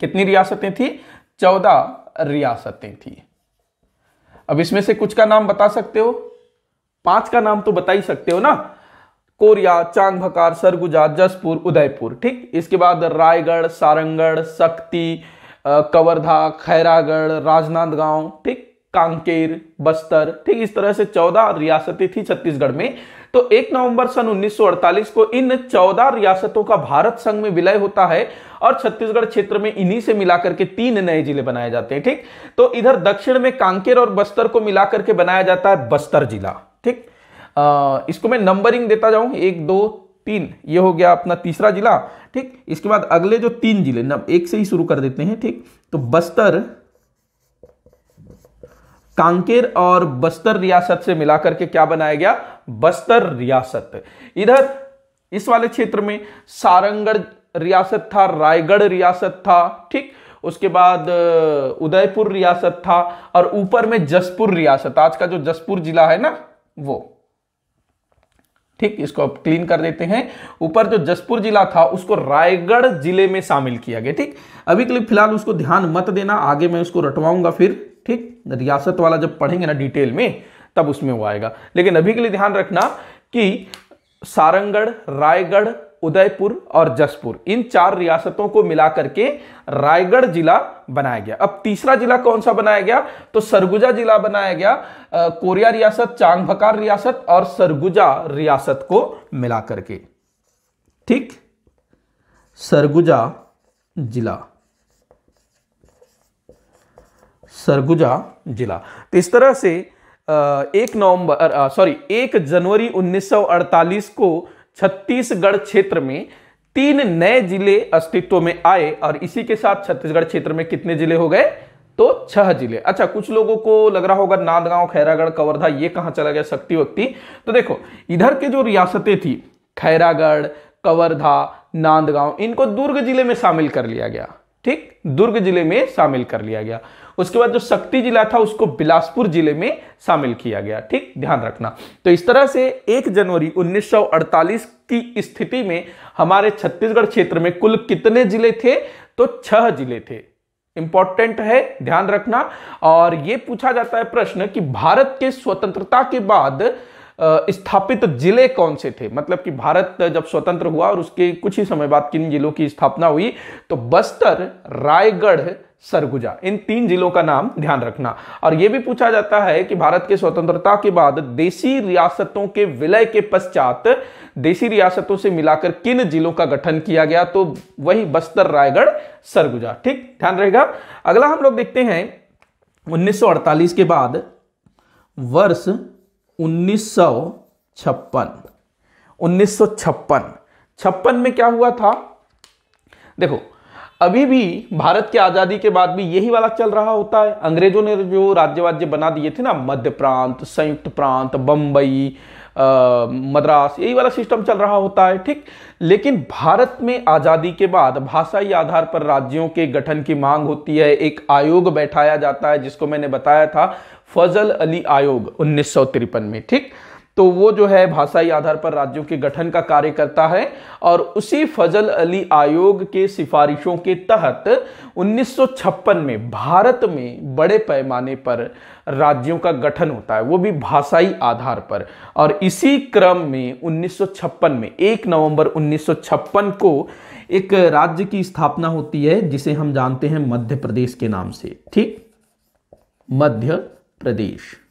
[SPEAKER 1] कितनी रियासतें थी? चौदह रियासतें थी। अब इसमें से कुछ का नाम बता सकते हो? पाँच का नाम तो बता ही सकते हो ना? कोरिया चांग भकार सरगुजा, जसपुर, उदयपुर, ठीक? इसके बाद रायगढ़, सारंगढ़ शक्ति कवर्धा, खैरागढ़, राजनांदगांव, ठीक? कांकेर, बस्तर, ठीक? इस तरह से चौदह रियासतें थी छत्तीसगढ़ में। तो एक नवंबर सन 1948 को इन चौदह रियासतों का भारत संघ में विलय होता है और छत्तीसगढ़ क्षेत्र में इन्हीं से मिलाकर के तीन नए ज़िले बनाए जाते हैं, ठीक? तो इधर दक्षिण में कांकेर और बस्तर को मिलाकर के बनाया जाता है बस्तर जिला। इसको मैं नंबरिंग देता जाऊँ। एक, दो, तीन। ये हो गया अपना तीसरा जिला, ठीक? इसके बाद अगले जो तीन ज़िले एक से ही शुरू कर देते हैं, ठीक? तो बस्तर, कांकेर और बस्तर रियासत से मिलाकर के क्या बनाया गया? बस्तर रियासत। इधर, इस वाले क्षेत्र में सारंगढ़ रियासत था, रायगढ़ रियासत था, ठीक? उसके बाद उदयपुर रियासत था, और ऊपर में जसपुर रियासत। आज का जो जसपुर जिला है ना, वो। ठीक, इसको आप क्लीन कर देते हैं। ऊपर जो जसपुर जिला था, उसको रायगढ़ ज़िले में शामिल किया गया, ठीक। अभी के लिए फ़िलहाल उसको ध्यान मत देना, आगे मैं उसको रटवाऊँगा फिर, ठीक। रियासत वाला जब पढ़ेंगे ना डिटेल में, तब उसमें वो आएगा। लेकिन अभी के लिए ध्यान रखना कि सारंगढ़, रायगढ़ उदयपुर और जसपुर। इन चार रियासतों को मिलाकर के रायगढ़ जिला बनाया गया। अब तीसरा जिला कौन सा बनाया गया? तो सरगुजा जिला बनाया गया। कोरिया रियासत चांगभकार रियासत और सरगुजा रियासत को मिलाकर के। ठीक? सरगुजा जिला। सरगुजा जिला। तो इस तरह से एक नवंबर सॉरी एक जनवरी 1948 को छत्तीसगढ़ क्षेत्र में तीन नए ज़िले अस्तित्व में आए और इसी के साथ छत्तीसगढ़ क्षेत्र में कितने ज़िले हो गए? तो छह ज़िले। अच्छा कुछ लोगों को लग रहा होगा नांदगांव, खैरागढ़, कवर्धा, ये कहाँ चला गया? शक्ति व्यक्ति तो देखो, इधर के जो रियासतें थी, खैरागढ़, कवर्धा, नांदगांव, इनको दुर्ग ज़िले में शामिल कर लिया गया। ठीक, दुर्ग ज़िले में शामिल कर लिया गया। उसके बाद जो शक्ति जिला था, उसको बिलासपुर ज़िले में शामिल किया गया। ठीक, ध्यान रखना। तो इस तरह से 1 जनवरी 1948 की स्थिति में हमारे छत्तीसगढ़ क्षेत्र में कुल कितने ज़िले थे? तो छह ज़िले थे। इंपॉर्टेंट है, ध्यान रखना। और यह पूछा जाता है प्रश्न कि भारत के स्वतंत्रता के बाद स्थापित ज़िले कौन से थे? मतलब कि भारत जब स्वतंत्र हुआ और उसके कुछ ही समय बाद किन जिलों की स्थापना हुई? तो बस्तर, रायगढ़, सरगुजा, इन तीन जिलों का नाम ध्यान रखना। और यह भी पूछा जाता है कि भारत के स्वतंत्रता के बाद देशी रियासतों के विलय के पश्चात देशी रियासतों से मिलाकर किन जिलों का गठन किया गया? तो वही बस्तर, रायगढ़, सरगुजा। ठीक? ध्यान रहेगा। अगला हम लोग देखते हैं 1948 के बाद वर्ष उन्नीस सौ छप्पन। उन्नीस सौ छप्पन। छप्पन में क्या हुआ था? देखो, अभी भी भारत की आज़ादी के बाद भी यही वाला चल रहा होता है। अंग्रेज़ों ने जो राज्य वाज्य बना दिए थे ना, मध्य प्रांत, संयुक्त प्रांत, बंबई मद्रास, यही वाला सिस्टम चल रहा होता है, ठीक? लेकिन भारत में आज़ादी के बाद भाषाई आधार पर राज्यों के गठन की मांग होती है। एक आयोग बैठाया जाता है, जिसको मैंने बताया था, फजल अली आयोग, उन्नीस सौ तिरपन में, ठीक? तो वो जो है भाषाई आधार पर राज्यों के गठन का कार्य करता है और उसी फजल अली आयोग के सिफारिशों के तहत 1956 में भारत में बड़े पैमाने पर राज्यों का गठन होता है, वो भी भाषाई आधार पर। और इसी क्रम में 1956 में 1 नवंबर 1956 को एक राज्य की स्थापना होती है, जिसे हम जानते हैं मध्य प्रदेश के नाम से। ठीक? मध्य प्रदेश।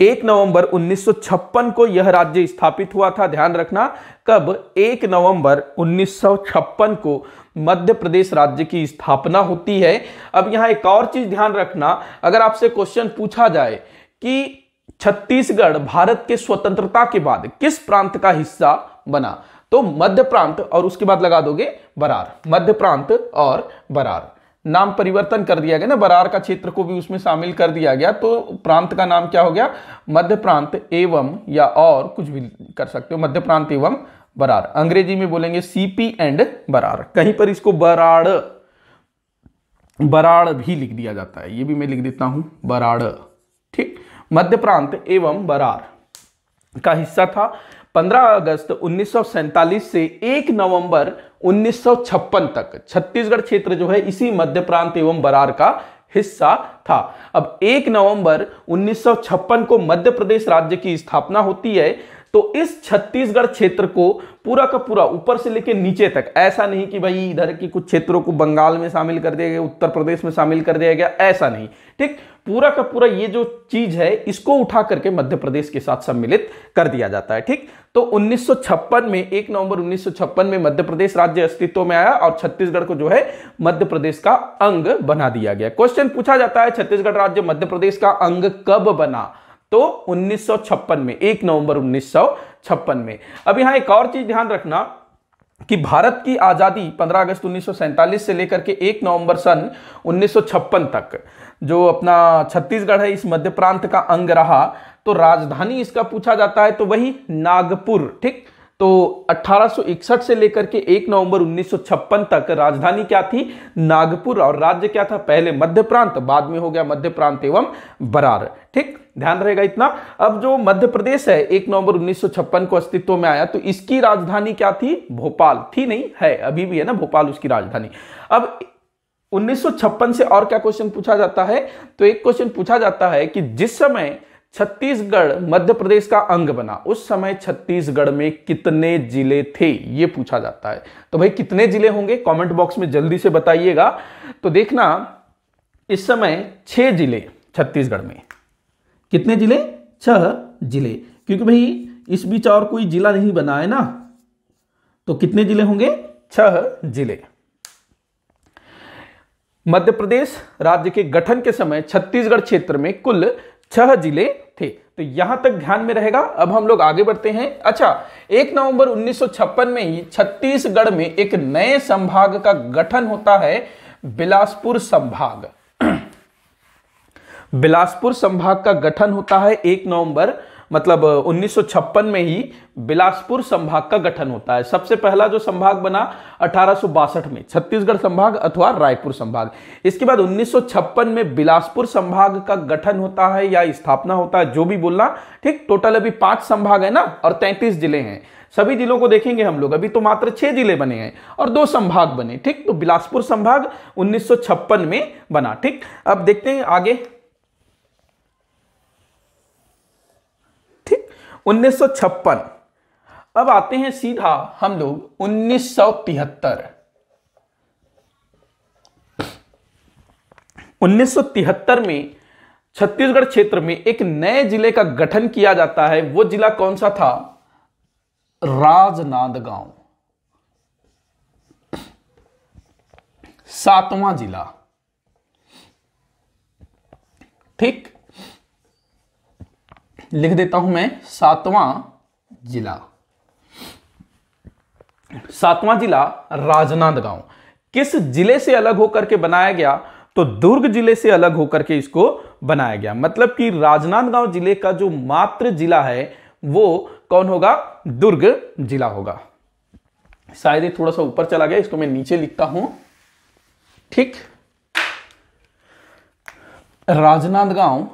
[SPEAKER 1] एक नवंबर 1956 को यह राज्य स्थापित हुआ था। ध्यान रखना, कब? एक नवंबर 1956 को मध्य प्रदेश राज्य की स्थापना होती है। अब यहाँ एक और चीज़ ध्यान रखना, अगर आपसे क्वेश्चन पूछा जाए कि छत्तीसगढ़ भारत के स्वतंत्रता के बाद किस प्रांत का हिस्सा बना तो मध्य प्रांत और उसके बाद लगा दोगे बरार। मध्य प्रांत और बरार। नाम परिवर्तन कर दिया गया ना, बरार का क्षेत्र को भी उसमें शामिल कर दिया गया तो प्रांत का नाम क्या हो गया? मध्य प्रांत एवं या और कुछ भी कर सकते हो, मध्य प्रांत एवं बरार। अंग्रेज़ी में बोलेंगे सीपी एंड बरार। कहीं पर इसको बराड़ बराड़ भी लिख दिया जाता है, ये भी मैं लिख देता हूँ, बराड़। ठीक? मध्य प्रांत एवं बरार का हिस्सा था 15 अगस्त उन्नीस सौ सैंतालीस से 1 नवंबर 1956 तक छत्तीसगढ़ क्षेत्र जो है इसी मध्य प्रांत एवं बरार का हिस्सा था। अब 1 नवंबर 1956 को मध्य प्रदेश राज्य की स्थापना होती है। तो इस छत्तीसगढ़ क्षेत्र को पूरा का पूरा ऊपर से लेकर नीचे तक, ऐसा नहीं कि भाई इधर की कुछ क्षेत्रों को बंगाल में शामिल कर दिया गया, उत्तर प्रदेश में शामिल कर दिया गया, ऐसा नहीं। ठीक, पूरा का पूरा ये जो चीज़ है, इसको उठा करके मध्य प्रदेश के साथ सम्मिलित कर दिया जाता है। ठीक तो 1956 में 1 नवंबर 1956 में मध्य प्रदेश राज्य अस्तित्व में आया और छत्तीसगढ़ को जो है मध्य प्रदेश का अंग बना दिया गया। क्वेश्चन पूछा जाता है, छत्तीसगढ़ राज्य मध्य प्रदेश का अंग कब बना? तो 1956 में, एक नवंबर 1956 में। अब यहाँ एक और चीज़ ध्यान रखना कि भारत की आज़ादी 15 अगस्त उन्नीस सौ सैंतालीस से लेकर के 1 नवंबर सन 1956 तक, जो अपना छत्तीसगढ़ है, इस मध्य प्रांत का अंग रहा तो राजधानी इसका पूछा जाता है तो वही नागपुर, ठीक? तो 1861 से लेकर के 1 नवंबर 1956 तक राजधानी क्या थी? नागपुर। और राज्य क्या था? पहले मध्य प्रांत, बाद में हो गया मध्य प्रांत एवं बरार। ठीक? ध्यान रहेगा इतना। अब जो मध्य प्रदेश है 1 नवंबर 1956 को अस्तित्व में आया तो इसकी राजधानी क्या थी? भोपाल। थी नहीं, है, अभी भी है ना, भोपाल उसकी राजधानी। अब 1956 से और क्या क्वेश्चन पूछा जाता है? तो एक क्वेश्चन पूछा जाता है कि जिस समय छत्तीसगढ़ मध्य प्रदेश का अंग बना। उस समय छत्तीसगढ़ में कितने ज़िले थे, ये पूछा जाता है। तो भाई, कितने ज़िले होंगे? कमेंट बॉक्स में जल्दी से बताइएगा। तो देखना, इस समय छह ज़िले छत्तीसगढ़ में। कितने ज़िले? छह ज़िले। क्योंकि भाई, इस बीच और कोई जिला नहीं बना है ना। तो कितने ज़िले होंगे? छह ज़िले। मध्य प्रदेश राज्य के गठन के समय छत्तीसगढ़ क्षेत्र में कुल छह ज़िले थे। तो यहाँ तक ध्यान में रहेगा। अब हम लोग आगे बढ़ते हैं। अच्छा एक नवंबर 1956 में ही छत्तीसगढ़ में एक नए संभाग का गठन होता है, बिलासपुर संभाग। बिलासपुर संभाग का गठन होता है एक नवंबर मतलब 1956 में ही बिलासपुर संभाग का गठन होता है। सबसे पहला जो संभाग बना, अठारह में, छत्तीसगढ़ संभाग अथवा रायपुर संभाग। इसके बाद 1956 में बिलासपुर संभाग का गठन होता है या स्थापना होता है, जो भी बोलना, ठीक? टोटल अभी पाँच संभाग है ना, और तैंतीस ज़िले हैं। सभी जिलों को देखेंगे हम लोग। अभी तो मात्र छह ज़िले बने हैं और दो संभाग बने, ठीक? तो बिलासपुर संभाग 1956 में बना, ठीक? अब देखते हैं आगे। 1956 अब आते हैं सीधा हम लोग 1973 1973 में छत्तीसगढ़ क्षेत्र में एक नए ज़िले का गठन किया जाता है। वो जिला कौन सा था? राजनांदगांव। सातवां जिला। ठीक? लिख देता हूँ मैं, सातवां जिला। सातवां जिला राजनांदगांव। किस ज़िले से अलग होकर के बनाया गया? तो दुर्ग ज़िले से अलग होकर के इसको बनाया गया। मतलब कि राजनांदगांव ज़िले का जो मात्र जिला है, वो कौन होगा? दुर्ग जिला होगा। शायद ये थोड़ा सा ऊपर चला गया, इसको मैं नीचे लिखता हूँ। ठीक? राजनांदगांव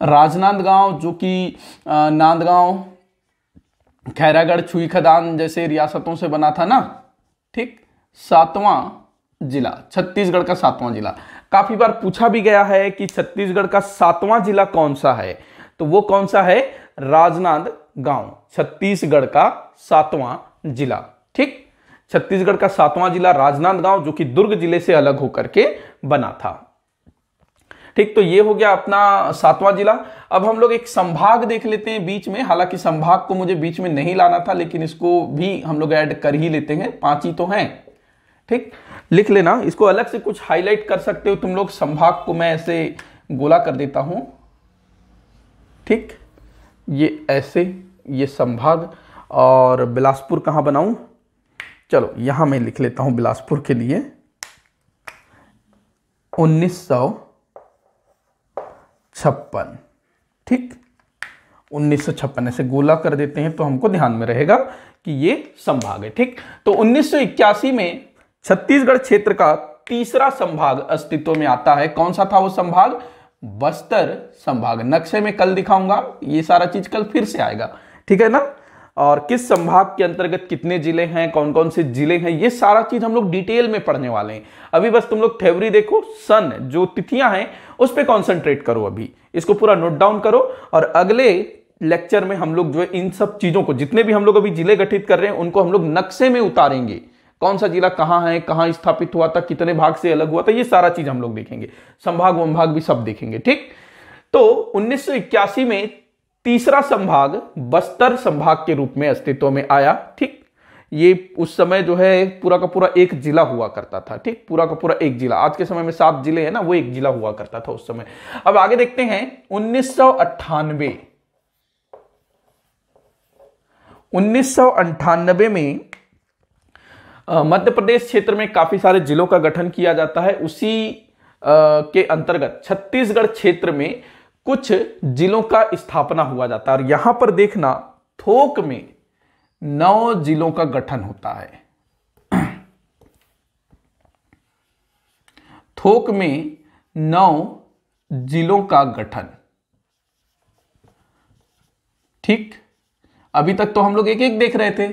[SPEAKER 1] राजनांदगांव, जो कि नांदगांव, खैरागढ़, छुई खदान जैसे रियासतों से बना था ना, ठीक? सातवां जिला, छत्तीसगढ़ का सातवां जिला। काफ़ी बार पूछा भी गया है कि छत्तीसगढ़ का सातवां जिला कौन सा है? तो वो कौन सा है? राजनांद गाँव छत्तीसगढ़ का सातवां जिला, ठीक? छत्तीसगढ़ का सातवां जिला राजनांदगांव, जो कि दुर्ग ज़िले से अलग होकर के बना था। ठीक तो ये हो गया अपना सातवां जिला। अब हम लोग एक संभाग देख लेते हैं बीच में। हालाँकि संभाग को मुझे बीच में नहीं लाना था, लेकिन इसको भी हम लोग ऐड कर ही लेते हैं। पाँच ही तो हैं। ठीक? लिख लेना। इसको अलग से कुछ हाईलाइट कर सकते हो तुम लोग। संभाग को मैं ऐसे गोला कर देता हूँ। ठीक? ये ऐसे, ये संभाग। और बिलासपुर कहाँ बनाऊँ? चलो, यहाँ मैं लिख लेता हूँ बिलासपुर के लिए। उन्नीस सौ छप्पन। ठीक? उन्नीस सौ छप्पन ऐसे गोला कर देते हैं तो हमको ध्यान में रहेगा कि ये संभाग है, ठीक? तो 1981 में छत्तीसगढ़ क्षेत्र का तीसरा संभाग अस्तित्व में आता है। कौन सा था वो संभाग? बस्तर संभाग। नक्शे में कल दिखाऊँगा, ये सारा चीज़ कल फिर से आएगा। ठीक है ना? और किस संभाग के अंतर्गत कितने ज़िले हैं कौन कौन से ज़िले हैं, ये सारा चीज़ हम लोग डिटेल में पढ़ने वाले हैं। अभी बस तुम लोग फेवरी देखो, सन, जो तिथियाँ हैं, उस पर कॉन्सेंट्रेट करो अभी। इसको पूरा नोट डाउन करो और अगले लेक्चर में हम लोग जो है, इन सब चीज़ों को, जितने भी हम लोग अभी ज़िले गठित कर रहे हैं, उनको हम लोग नक्शे में उतारेंगे। कौन सा जिला कहाँ है, कहाँ स्थापित हुआ था, कितने भाग से अलग हुआ था, ये सारा चीज़ हम लोग देखेंगे। संभाग वंभाग भी सब देखेंगे, ठीक? तो उन्नीस सौ इक्यासी में तीसरा संभाग बस्तर संभाग के रूप में अस्तित्व में आया ठीक? ये उस समय जो है पूरा का पूरा एक जिला हुआ करता था ठीक? पूरा का पूरा एक जिला। आज के समय में सात ज़िले हैं ना वो एक जिला हुआ करता था उस समय। अब आगे देखते हैं उन्नीस सौ अंठानबे में मध्य प्रदेश क्षेत्र में काफ़ी सारे जिलों का गठन किया जाता है। उसी आ, के अंतर्गत छत्तीसगढ़ क्षेत्र में कुछ जिलों का स्थापना हुआ जाता है। और यहाँ पर देखना, थोक में नौ जिलों का गठन होता है। थोक में नौ जिलों का गठन। ठीक? अभी तक तो हम लोग एक एक देख रहे थे।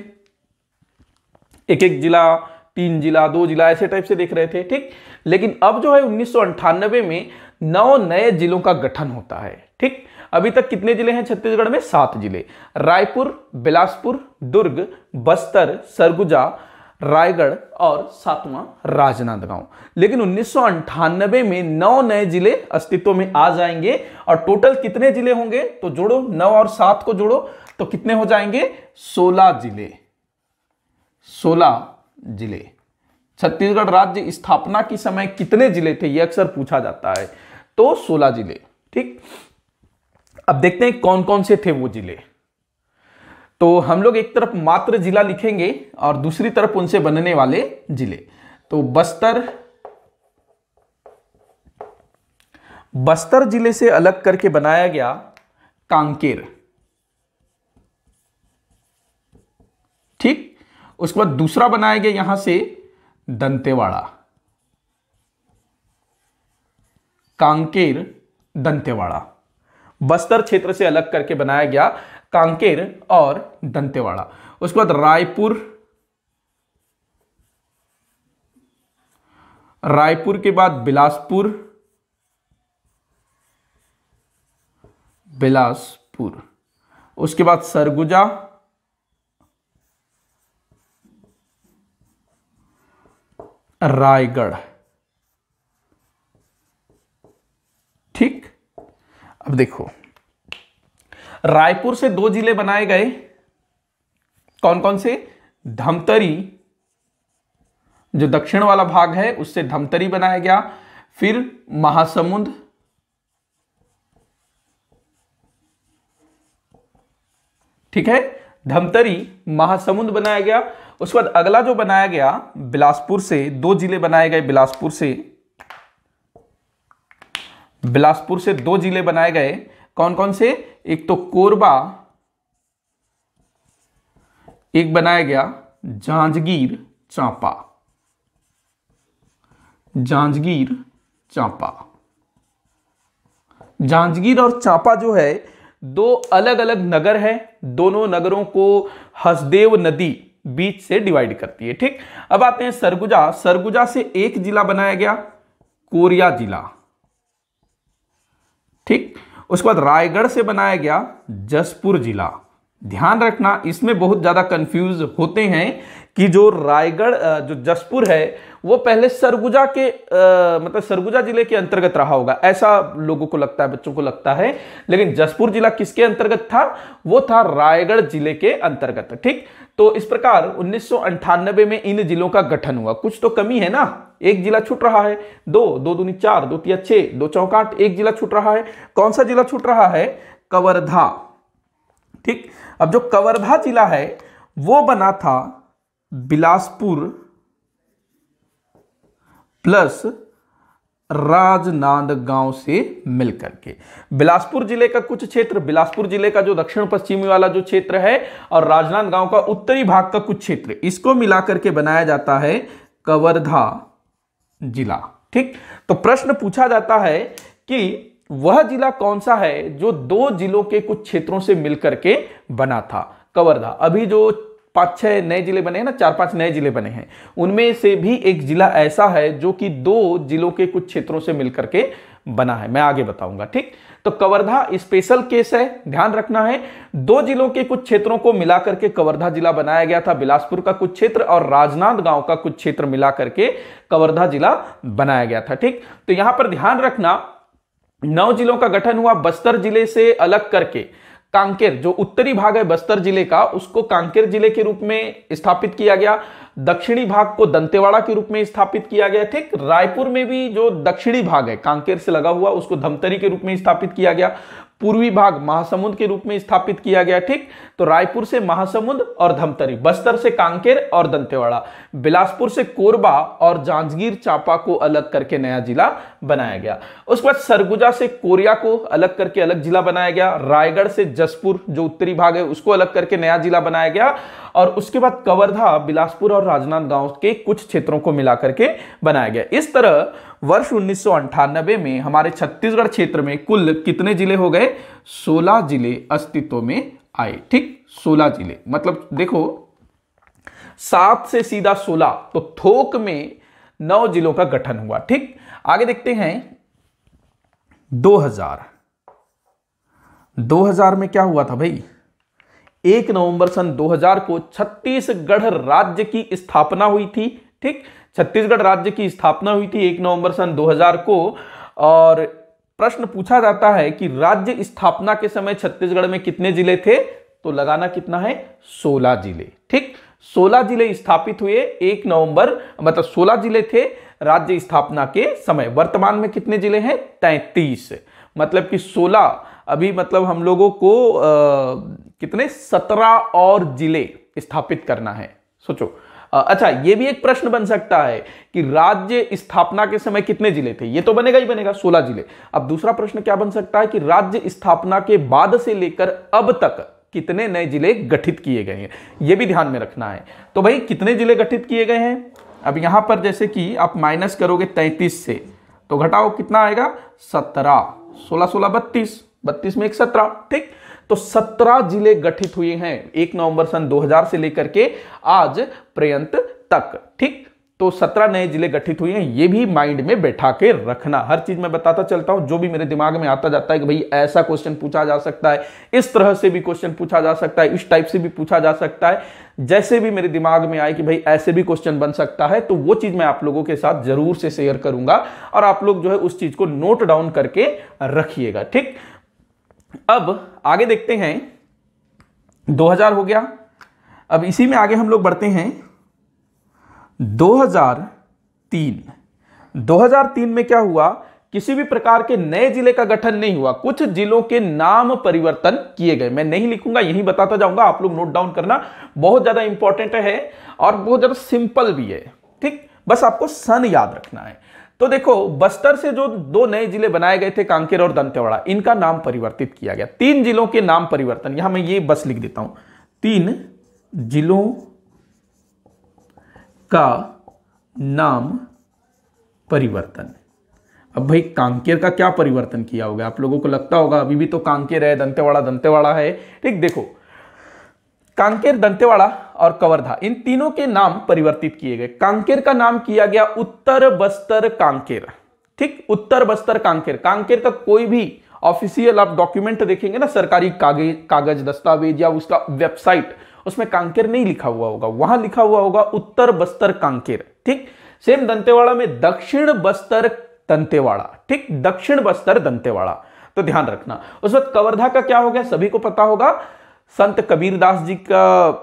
[SPEAKER 1] एक एक जिला, तीन जिला, दो जिला, ऐसे टाइप से देख रहे थे। ठीक? लेकिन अब जो है, उन्नीस में नौ नए जिलों का गठन होता है, ठीक? अभी तक कितने ज़िले हैं छत्तीसगढ़ में? सात ज़िले। रायपुर, बिलासपुर, दुर्ग, बस्तर, सरगुजा, रायगढ़ और सातवां राजनांदगांव। लेकिन उन्नीस में नौ नए ज़िले अस्तित्व में आ जाएँगे और टोटल कितने ज़िले होंगे? तो जोड़ो, नौ और सात को जोड़ो तो कितने हो जाएँगे? सोलह ज़िले। सोलह ज़िले। छत्तीसगढ़ राज्य स्थापना के समय कितने ज़िले थे यह अक्सर पूछा जाता है। तो 16 ज़िले, ठीक? अब देखते हैं कौन कौन से थे वो ज़िले। तो हम लोग एक तरफ़ मात्र जिला लिखेंगे और दूसरी तरफ़ उनसे बनने वाले ज़िले। तो बस्तर बस्तर ज़िले से अलग करके बनाया गया कांकेर। ठीक? उसके बाद दूसरा बनाया गया यहाँ से दंतेवाड़ा। कांकेर दंतेवाड़ा। बस्तर क्षेत्र से अलग करके बनाया गया कांकेर और दंतेवाड़ा। उसके बाद रायपुर रायपुर के बाद बिलासपुर बिलासपुर। उसके बाद सरगुजा, रायगढ़। ठीक? अब देखो। रायपुर से दो ज़िले बनाए गए। कौन कौन से? धमतरी, जो दक्षिण वाला भाग है, उससे धमतरी बनाया गया। फिर महासमुंद, ठीक है? धमतरी, महासमुंद बनाया गया। उसके बाद अगला जो बनाया गया, बिलासपुर से, दो ज़िले बनाए गए बिलासपुर से। बिलासपुर से दो ज़िले बनाए गए। कौन कौन से? एक तो कोरबा, एक बनाया गया जांजगीर चांपा। जांजगीर चांपा। जांजगीर और चांपा जो है, दो अलग अलग नगर है। दोनों नगरों को हसदेव नदी बीच से डिवाइड करती है, ठीक? अब आते हैं सरगुजा। सरगुजा से एक जिला बनाया गया, कोरिया जिला। ठीक? उसके बाद रायगढ़ से बनाया गया जसपुर जिला। ध्यान रखना इसमें बहुत ज़्यादा कंफ्यूज होते हैं कि जो रायगढ़ जो जसपुर है वो पहले सरगुजा के आ, मतलब सरगुजा ज़िले के अंतर्गत रहा होगा। ऐसा लोगों को लगता है बच्चों को लगता है। लेकिन जसपुर जिला किसके अंतर्गत था? वो था रायगढ़ ज़िले के अंतर्गत ठीक? तो इस प्रकार उन्नीस में इन जिलों का गठन हुआ। कुछ तो कमी है ना? एक जिला छूट रहा है। दो दो दूनी चार, दो तिया छह दो चौकाट एक जिला छूट रहा है। कौन सा जिला छूट रहा है? कवर्धा। ठीक? अब जो कवर्धा जिला है, वो बना था बिलासपुर प्लस राजनांदगांव से मिलकर के। बिलासपुर ज़िले का कुछ क्षेत्र, बिलासपुर ज़िले का जो दक्षिण पश्चिमी वाला जो क्षेत्र है और राजनांदगांव का उत्तरी भाग का कुछ क्षेत्र, इसको मिलाकर के बनाया जाता है कवर्धा। जिला। ठीक? तो प्रश्न पूछा जाता है कि वह जिला कौन सा है जो दो जिलों के कुछ क्षेत्रों से मिलकर के बना था? कवर्धा। अभी जो पाँच, छह नए ज़िले बने हैं ना, चार, पाँच नए ज़िले बने हैं, उनमें से भी एक जिला ऐसा है जो कि दो जिलों के कुछ क्षेत्रों से मिलकर के बना है। मैं आगे बताऊँगा। ठीक? तो कवर्धा स्पेशल केस है, ध्यान रखना है। दो जिलों के कुछ क्षेत्रों को मिलाकर के कवर्धा जिला बनाया गया था, बिलासपुर का कुछ क्षेत्र और राजनांद गाँव का कुछ क्षेत्र मिलाकर के कवर्धा जिला बनाया गया था, ठीक? तो यहाँ पर ध्यान रखना, नौ जिलों का गठन हुआ, बस्तर ज़िले से अलग करके। कांकेर, जो उत्तरी भाग है बस्तर ज़िले का, उसको कांकेर ज़िले के रूप में स्थापित किया गया। दक्षिणी भाग को दंतेवाड़ा के रूप में स्थापित किया गया। ठीक, रायपुर में भी जो दक्षिणी भाग है, कांकेर से लगा हुआ, उसको धमतरी के रूप में स्थापित किया गया। पूर्वी भाग महासमुंद के रूप में स्थापित किया गया, ठीक? तो रायपुर से महासमुंद और धमतरी, बस्तर से कांकेर और दंतेवाड़ा, बिलासपुर से कोरबा और जांजगीर चांपा को अलग करके नया जिला बनाया गया। उसके बाद सरगुजा से कोरिया को अलग करके अलग जिला बनाया गया, रायगढ़ से जसपुर, जो उत्तरी भाग है, उसको अलग करके नया जिला बनाया गया, और उसके बाद कवर्धा, बिलासपुर और राजनांदगांव के कुछ क्षेत्रों को मिलाकर के बनाया गया। इस तरह वर्ष उन्नीस में हमारे छत्तीसगढ़ क्षेत्र में कुल कितने ज़िले हो गए? 16 ज़िले अस्तित्व में आए, ठीक? 16 ज़िले। मतलब देखो, सात से सीधा 16 तो थोक में नौ जिलों का गठन हुआ, ठीक? आगे देखते हैं। 2000 2000 में क्या हुआ था भाई? एक नवंबर सन 2000 को छत्तीसगढ़ राज्य की स्थापना हुई थी, ठीक? छत्तीसगढ़ राज्य की स्थापना हुई थी एक नवंबर सन 2000 को और प्रश्न पूछा जाता है कि राज्य स्थापना के समय छत्तीसगढ़ में कितने ज़िले थे? तो लगाना कितना है? 16 ज़िले। ठीक? 16 ज़िले स्थापित हुए एक नवंबर मतलब 16 ज़िले थे राज्य स्थापना के समय। वर्तमान में कितने ज़िले हैं? तैतीस। मतलब कि 16 अभी मतलब हम लोगों को आ, कितने? 17 और ज़िले स्थापित करना है। सोचो। अच्छा ये भी एक प्रश्न बन सकता है कि राज्य स्थापना के समय कितने ज़िले थे? ये तो बनेगा ही बनेगा 16 ज़िले। अब दूसरा प्रश्न क्या बन सकता है कि राज्य स्थापना के बाद से लेकर अब तक कितने नए ज़िले गठित किए गए हैं? ये भी ध्यान में रखना है। तो भाई, कितने ज़िले गठित किए गए हैं? अब यहाँ पर जैसे कि आप माइनस करोगे तैतीस से तो घटाओ कितना आएगा? सत्रह। सोलह सोलह, बत्तीस। बत्तीस में एक सत्रह, ठीक? तो 17 ज़िले गठित हुए हैं। एक नवंबर सन 2000 से लेकर के आज पर्यंत तक, ठीक? तो 17 नए ज़िले गठित हुए हैं, ये भी माइंड में बैठा के रखना। हर चीज़ में बताता चलता हूँ, जो भी मेरे दिमाग में आता जाता है कि भाई ऐसा क्वेश्चन पूछा जा सकता है, इस तरह से भी क्वेश्चन पूछा जा सकता है, इस टाइप से भी पूछा जा सकता है। जैसे भी मेरे दिमाग में आए कि भाई ऐसे भी क्वेश्चन बन सकता है तो वो चीज़ मैं आप लोगों के साथ ज़रूर से शेयर करूँगा और आप लोग जो है उस चीज़ को नोट डाउन करके रखिएगा, ठीक? अब आगे देखते हैं। 2000 हो गया। अब इसी में आगे हम लोग बढ़ते हैं। 2003 2003 में क्या हुआ? किसी भी प्रकार के नए ज़िले का गठन नहीं हुआ। कुछ जिलों के नाम परिवर्तन किए गए। मैं नहीं लिखूँगा, यही बताता जाऊँगा। आप लोग नोट डाउन करना। बहुत ज़्यादा इंपॉर्टेंट है और बहुत ज़्यादा सिंपल भी है। ठीक? बस आपको सन याद रखना है। तो देखो, बस्तर से जो दो नए ज़िले बनाए गए थे, कांकेर और दंतेवाड़ा, इनका नाम परिवर्तित किया गया। तीन जिलों के नाम परिवर्तन, यहाँ मैं ये बस लिख देता हूँ। तीन जिलों का नाम परिवर्तन। अब भाई, कांकेर का क्या परिवर्तन किया होगा? आप लोगों को लगता होगा, अभी भी तो कांकेर है, दंतेवाड़ा दंतेवाड़ा है। ठीक, देखो कांकेर, दंतेवाड़ा और कवर्धा, इन तीनों के नाम परिवर्तित किए गए। कांकेर का नाम किया गया उत्तर बस्तर कांकेर। ठीक, उत्तर बस्तर कांकेर। कांकेर का कोई भी ऑफिशियल आप डॉक्यूमेंट देखेंगे ना, सरकारी कागज़, दस्तावेज़ या उसका वेबसाइट उसमें कांकेर नहीं लिखा हुआ होगा। वहाँ लिखा हुआ होगा उत्तर बस्तर कांकेर। ठीक सेम दंतेवाड़ा में दक्षिण बस्तर दंतेवाड़ा। ठीक, दक्षिण बस्तर दंतेवाड़ा। तो ध्यान रखना। उस वक्त कवर्धा का क्या हो गया, सभी को पता होगा। संत कबीरदास जी का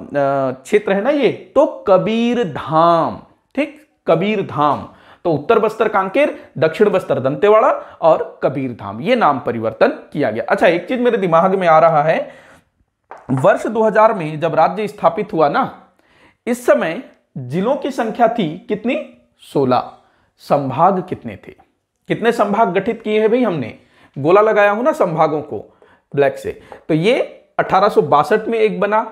[SPEAKER 1] क्षेत्र है ना ये? तो कबीर धाम ठीक? कबीर धाम तो उत्तर बस्तर कांकेर, दक्षिण बस्तर दंतेवाड़ा और कबीर धाम ये नाम परिवर्तन किया गया। अच्छा एक चीज़ मेरे दिमाग में आ रहा है। वर्ष 2000 में जब राज्य स्थापित हुआ ना, इस समय जिलों की संख्या थी कितनी? 16 संभाग कितने थे? कितने संभाग गठित किए हैं भाई हमने? गोला लगाया हूँ ना संभागों को, ब्लैक से। तो ये अठारह में एक बना,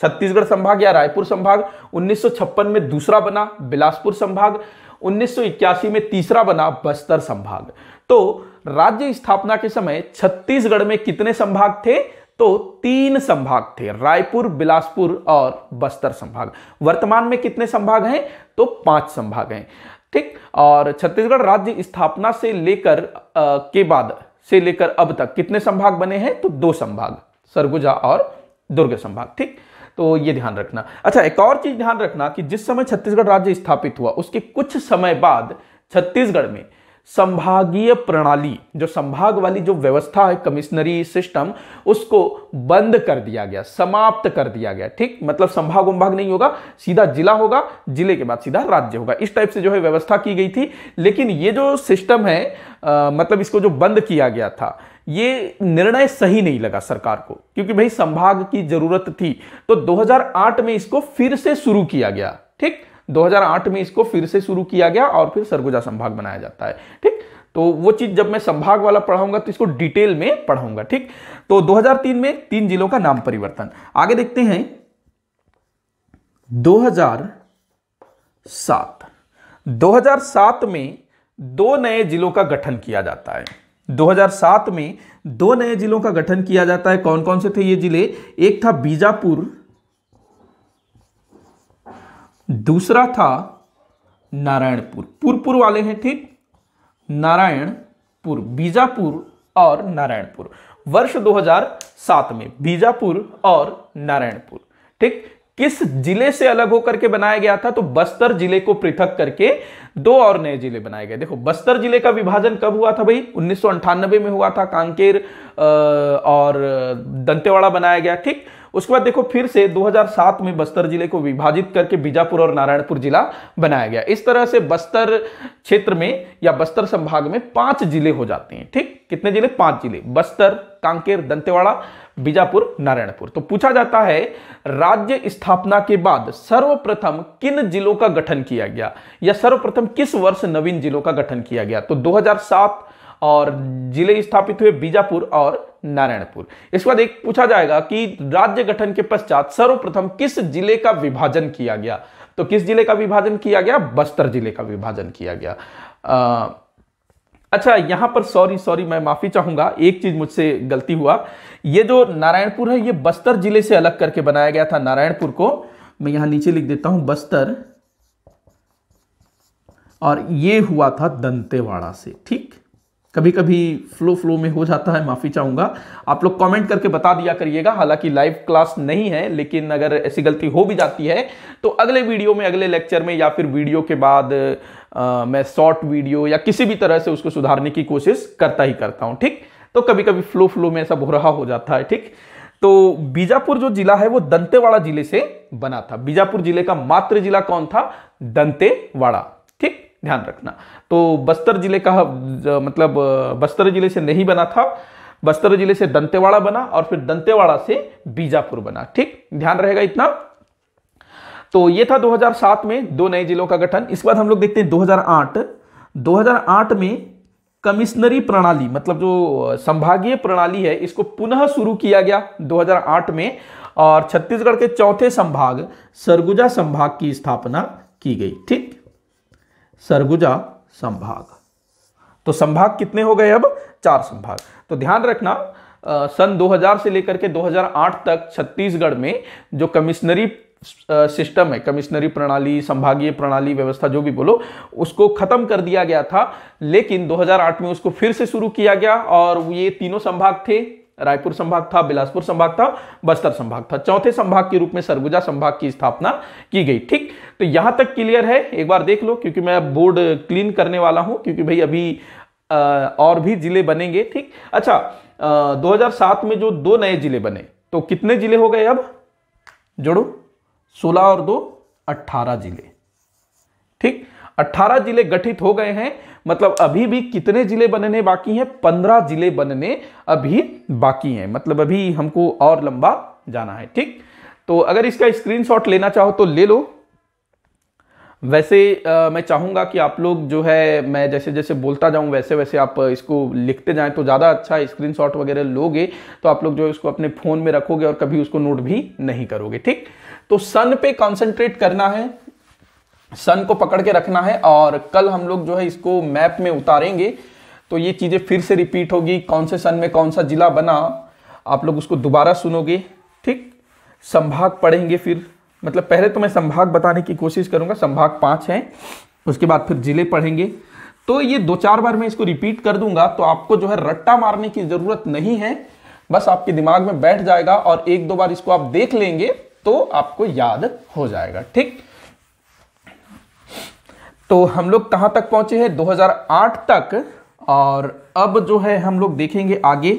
[SPEAKER 1] छत्तीसगढ़ संभाग या रायपुर संभाग 1956 में दूसरा बना, बिलासपुर संभाग 1981 में तीसरा बना, बस्तर संभाग। तो राज्य स्थापना के समय छत्तीसगढ़ में कितने संभाग थे? तो तीन संभाग थे, रायपुर, बिलासपुर और बस्तर संभाग। वर्तमान में कितने संभाग हैं? तो पाँच संभाग हैं, ठीक? और छत्तीसगढ़ राज्य स्थापना से लेकर के बाद से लेकर अब तक कितने संभाग बने हैं? तो दो संभाग। सरगुजा और दुर्ग संभाग, ठीक? तो ये ध्यान रखना। अच्छा एक और चीज़ ध्यान रखना कि जिस समय छत्तीसगढ़ राज्य स्थापित हुआ, उसके कुछ समय बाद छत्तीसगढ़ में संभागीय प्रणाली जो संभाग वाली जो व्यवस्था है कमिश्नरी सिस्टम उसको बंद कर दिया गया समाप्त कर दिया गया। ठीक? मतलब संभाग उम्भाग नहीं होगा सीधा जिला होगा ज़िले के बाद सीधा राज्य होगा। इस टाइप से जो है व्यवस्था की गई थी। लेकिन ये जो सिस्टम है आ, मतलब इसको जो बंद किया गया था ये निर्णय सही नहीं लगा सरकार को। क्योंकि भाई संभाग की ज़रूरत थी। तो 2008 में इसको फिर से शुरू किया गया। ठीक? 2008 में इसको फिर से शुरू किया गया और फिर सरगुजा संभाग बनाया जाता है, ठीक? तो वो चीज़ जब मैं संभाग वाला पढ़ाऊँगा तो इसको डिटेल में पढ़ाऊँगा, ठीक? तो 2003 में तीन जिलों का नाम परिवर्तन। आगे देखते हैं। 2007 2007 में दो नए जिलों का गठन किया जाता है। 2007 में दो नए जिलों का गठन किया जाता है। कौन कौन से थे ये ज़िले? एक था बीजापुर दूसरा था नारायणपुर। पुरपुर वाले हैं ठीक? नारायणपुर, बीजापुर और नारायणपुर। वर्ष 2007 में बीजापुर और नारायणपुर, ठीक? किस ज़िले से अलग होकर के बनाया गया था? तो बस्तर ज़िले को पृथक करके दो और नए ज़िले बनाए गए। देखो, बस्तर ज़िले का विभाजन कब हुआ था भाई? उन्नीस में हुआ था। कांकेर और दंतेवाड़ा बनाया गया, ठीक? उसके बाद देखो फिर से 2007 में बस्तर ज़िले को विभाजित करके बीजापुर और नारायणपुर जिला बनाया गया। इस तरह से बस्तर क्षेत्र में या बस्तर संभाग में पाँच ज़िले हो जाते हैं, ठीक? कितने ज़िले? पाँच ज़िले। बस्तर, कांकेर, दंतेवाड़ा, बीजापुर, नारायणपुर। तो पूछा जाता है, राज्य स्थापना के बाद सर्वप्रथम किन जिलों का गठन किया गया या सर्वप्रथम किस वर्ष नवीन जिलों का गठन किया गया? तो 2007 और ज़िले स्थापित हुए बीजापुर और नारायणपुर। इसके बाद एक पूछा जाएगा कि राज्य गठन के पश्चात सर्वप्रथम किस ज़िले का विभाजन किया गया? तो किस ज़िले का विभाजन किया गया? बस्तर ज़िले का विभाजन किया गया। आ, अच्छा यहाँ पर सॉरी सॉरी मैं माफ़ी चाहूँगा। एक चीज़ मुझसे गलती हुआ। ये जो नारायणपुर है ये बस्तर ज़िले से अलग करके बनाया गया था नारायणपुर को। मैं यहाँ नीचे लिख देता हूँ बस्तर। और ये हुआ था दंतेवाड़ा से ठीक? कभी कभी फ्लो फ्लो में हो जाता है माफ़ी चाहूँगा। आप लोग कमेंट करके बता दिया करिएगा। हालाँकि लाइव क्लास नहीं है लेकिन अगर ऐसी गलती हो भी जाती है तो अगले वीडियो में अगले लेक्चर में या फिर वीडियो के बाद आ, मैं शॉर्ट वीडियो या किसी भी तरह से उसको सुधारने की कोशिश करता ही करता हूँ ठीक? तो कभी कभी फ्लो फ्लो में ऐसा हो रहा हो जाता है ठीक? तो बीजापुर जो जिला है वो दंतेवाड़ा ज़िले से बना था। बीजापुर ज़िले का मात्र जिला कौन था? दंतेवाड़ा। ध्यान रखना। तो बस्तर ज़िले का मतलब बस्तर ज़िले से नहीं बना था, बस्तर ज़िले से दंतेवाड़ा बना और फिर दंतेवाड़ा से बीजापुर बना। ठीक? ध्यान रहेगा इतना? तो ये था 2007 में दो नए जिलों का गठन। इसके बाद हम लोग देखते हैं 2008 2008 में कमिश्नरी प्रणाली मतलब जो संभागीय प्रणाली है, इसको पुनः शुरू किया गया 2008 में और छत्तीसगढ़ के चौथे संभाग सरगुजा संभाग की स्थापना की गई। ठीक? सरगुजा संभाग। तो संभाग कितने हो गए अब? चार संभाग। तो ध्यान रखना आ, सन 2000 से लेकर के 2008 तक छत्तीसगढ़ में जो कमिश्नरी सिस्टम है कमिश्नरी प्रणाली संभागीय प्रणाली व्यवस्था जो भी बोलो उसको खत्म कर दिया गया था लेकिन 2008 में उसको फिर से शुरू किया गया और ये तीनों संभाग थे। रायपुर संभाग था, बिलासपुर संभाग था, बस्तर संभाग था। चौथे संभाग के रूप में सरगुजा संभाग की स्थापना की गई, ठीक? तो यहाँ तक क्लियर है, एक बार देख लो, क्योंकि मैं बोर्ड क्लीन करने वाला हूँ, क्योंकि भाई अभी और भी ज़िले बनेंगे, ठीक? अच्छा 2007 में जो दो नए ज़िले बने तो कितने ज़िले हो गए अब? जोड़ो 16 और दो 18 ज़िले, ठीक? 18 ज़िले गठित हो गए हैं। मतलब अभी भी कितने ज़िले बनने बाकी हैं? 15 ज़िले बनने अभी बाकी हैं। मतलब अभी हमको और लंबा जाना है ठीक? तो अगर इसका स्क्रीनशॉट लेना चाहो तो ले लो। वैसे आ, मैं चाहूँगा कि आप लोग जो है मैं जैसे जैसे बोलता जाऊँ वैसे वैसे आप इसको लिखते जाएँ तो ज़्यादा अच्छा स्क्रीनशॉट वगैरह लोगे तो आप लोग जो है उसको अपने फ़ोन में रखोगे और कभी उसको नोट भी नहीं करोगे ठीक? तो सन पे कॉन्सेंट्रेट करना है। सन को पकड़ के रखना है और कल हम लोग जो है इसको मैप में उतारेंगे। तो ये चीज़ें फिर से रिपीट होगी, कौन से सन में कौन सा जिला बना, आप लोग उसको दोबारा सुनोगे, ठीक? संभाग पढ़ेंगे फिर। मतलब पहले तो मैं संभाग बताने की कोशिश करूँगा, संभाग पाँच है, उसके बाद फिर ज़िले पढ़ेंगे। तो ये दो चार बार मैं इसको रिपीट कर दूँगा तो आपको जो है रट्टा मारने की ज़रूरत नहीं है, बस आपके दिमाग में बैठ जाएगा और एक दो बार इसको आप देख लेंगे तो आपको याद हो जाएगा, ठीक? तो हम लोग कहाँ तक पहुँचे हैं? 2008 तक। और अब जो है, हम लोग देखेंगे आगे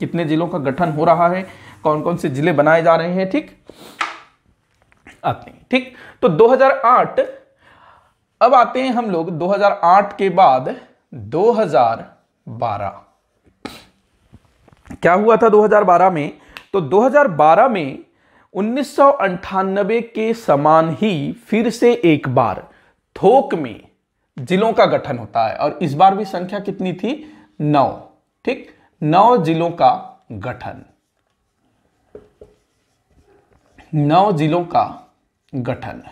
[SPEAKER 1] कितने जिलों का गठन हो रहा है कौन कौन से ज़िले बनाए जा रहे हैं, ठीक? आते हैं ठीक? तो 2008 अब आते हैं हम लोग 2008 के बाद 2012 क्या हुआ था 2012 में? तो 2012 में उन्नीस के समान ही फिर से एक बार थोक में जिलों का गठन होता है। और इस बार भी संख्या कितनी थी? नौ। ठीक? नौ जिलों का गठन। नौ जिलों का गठन।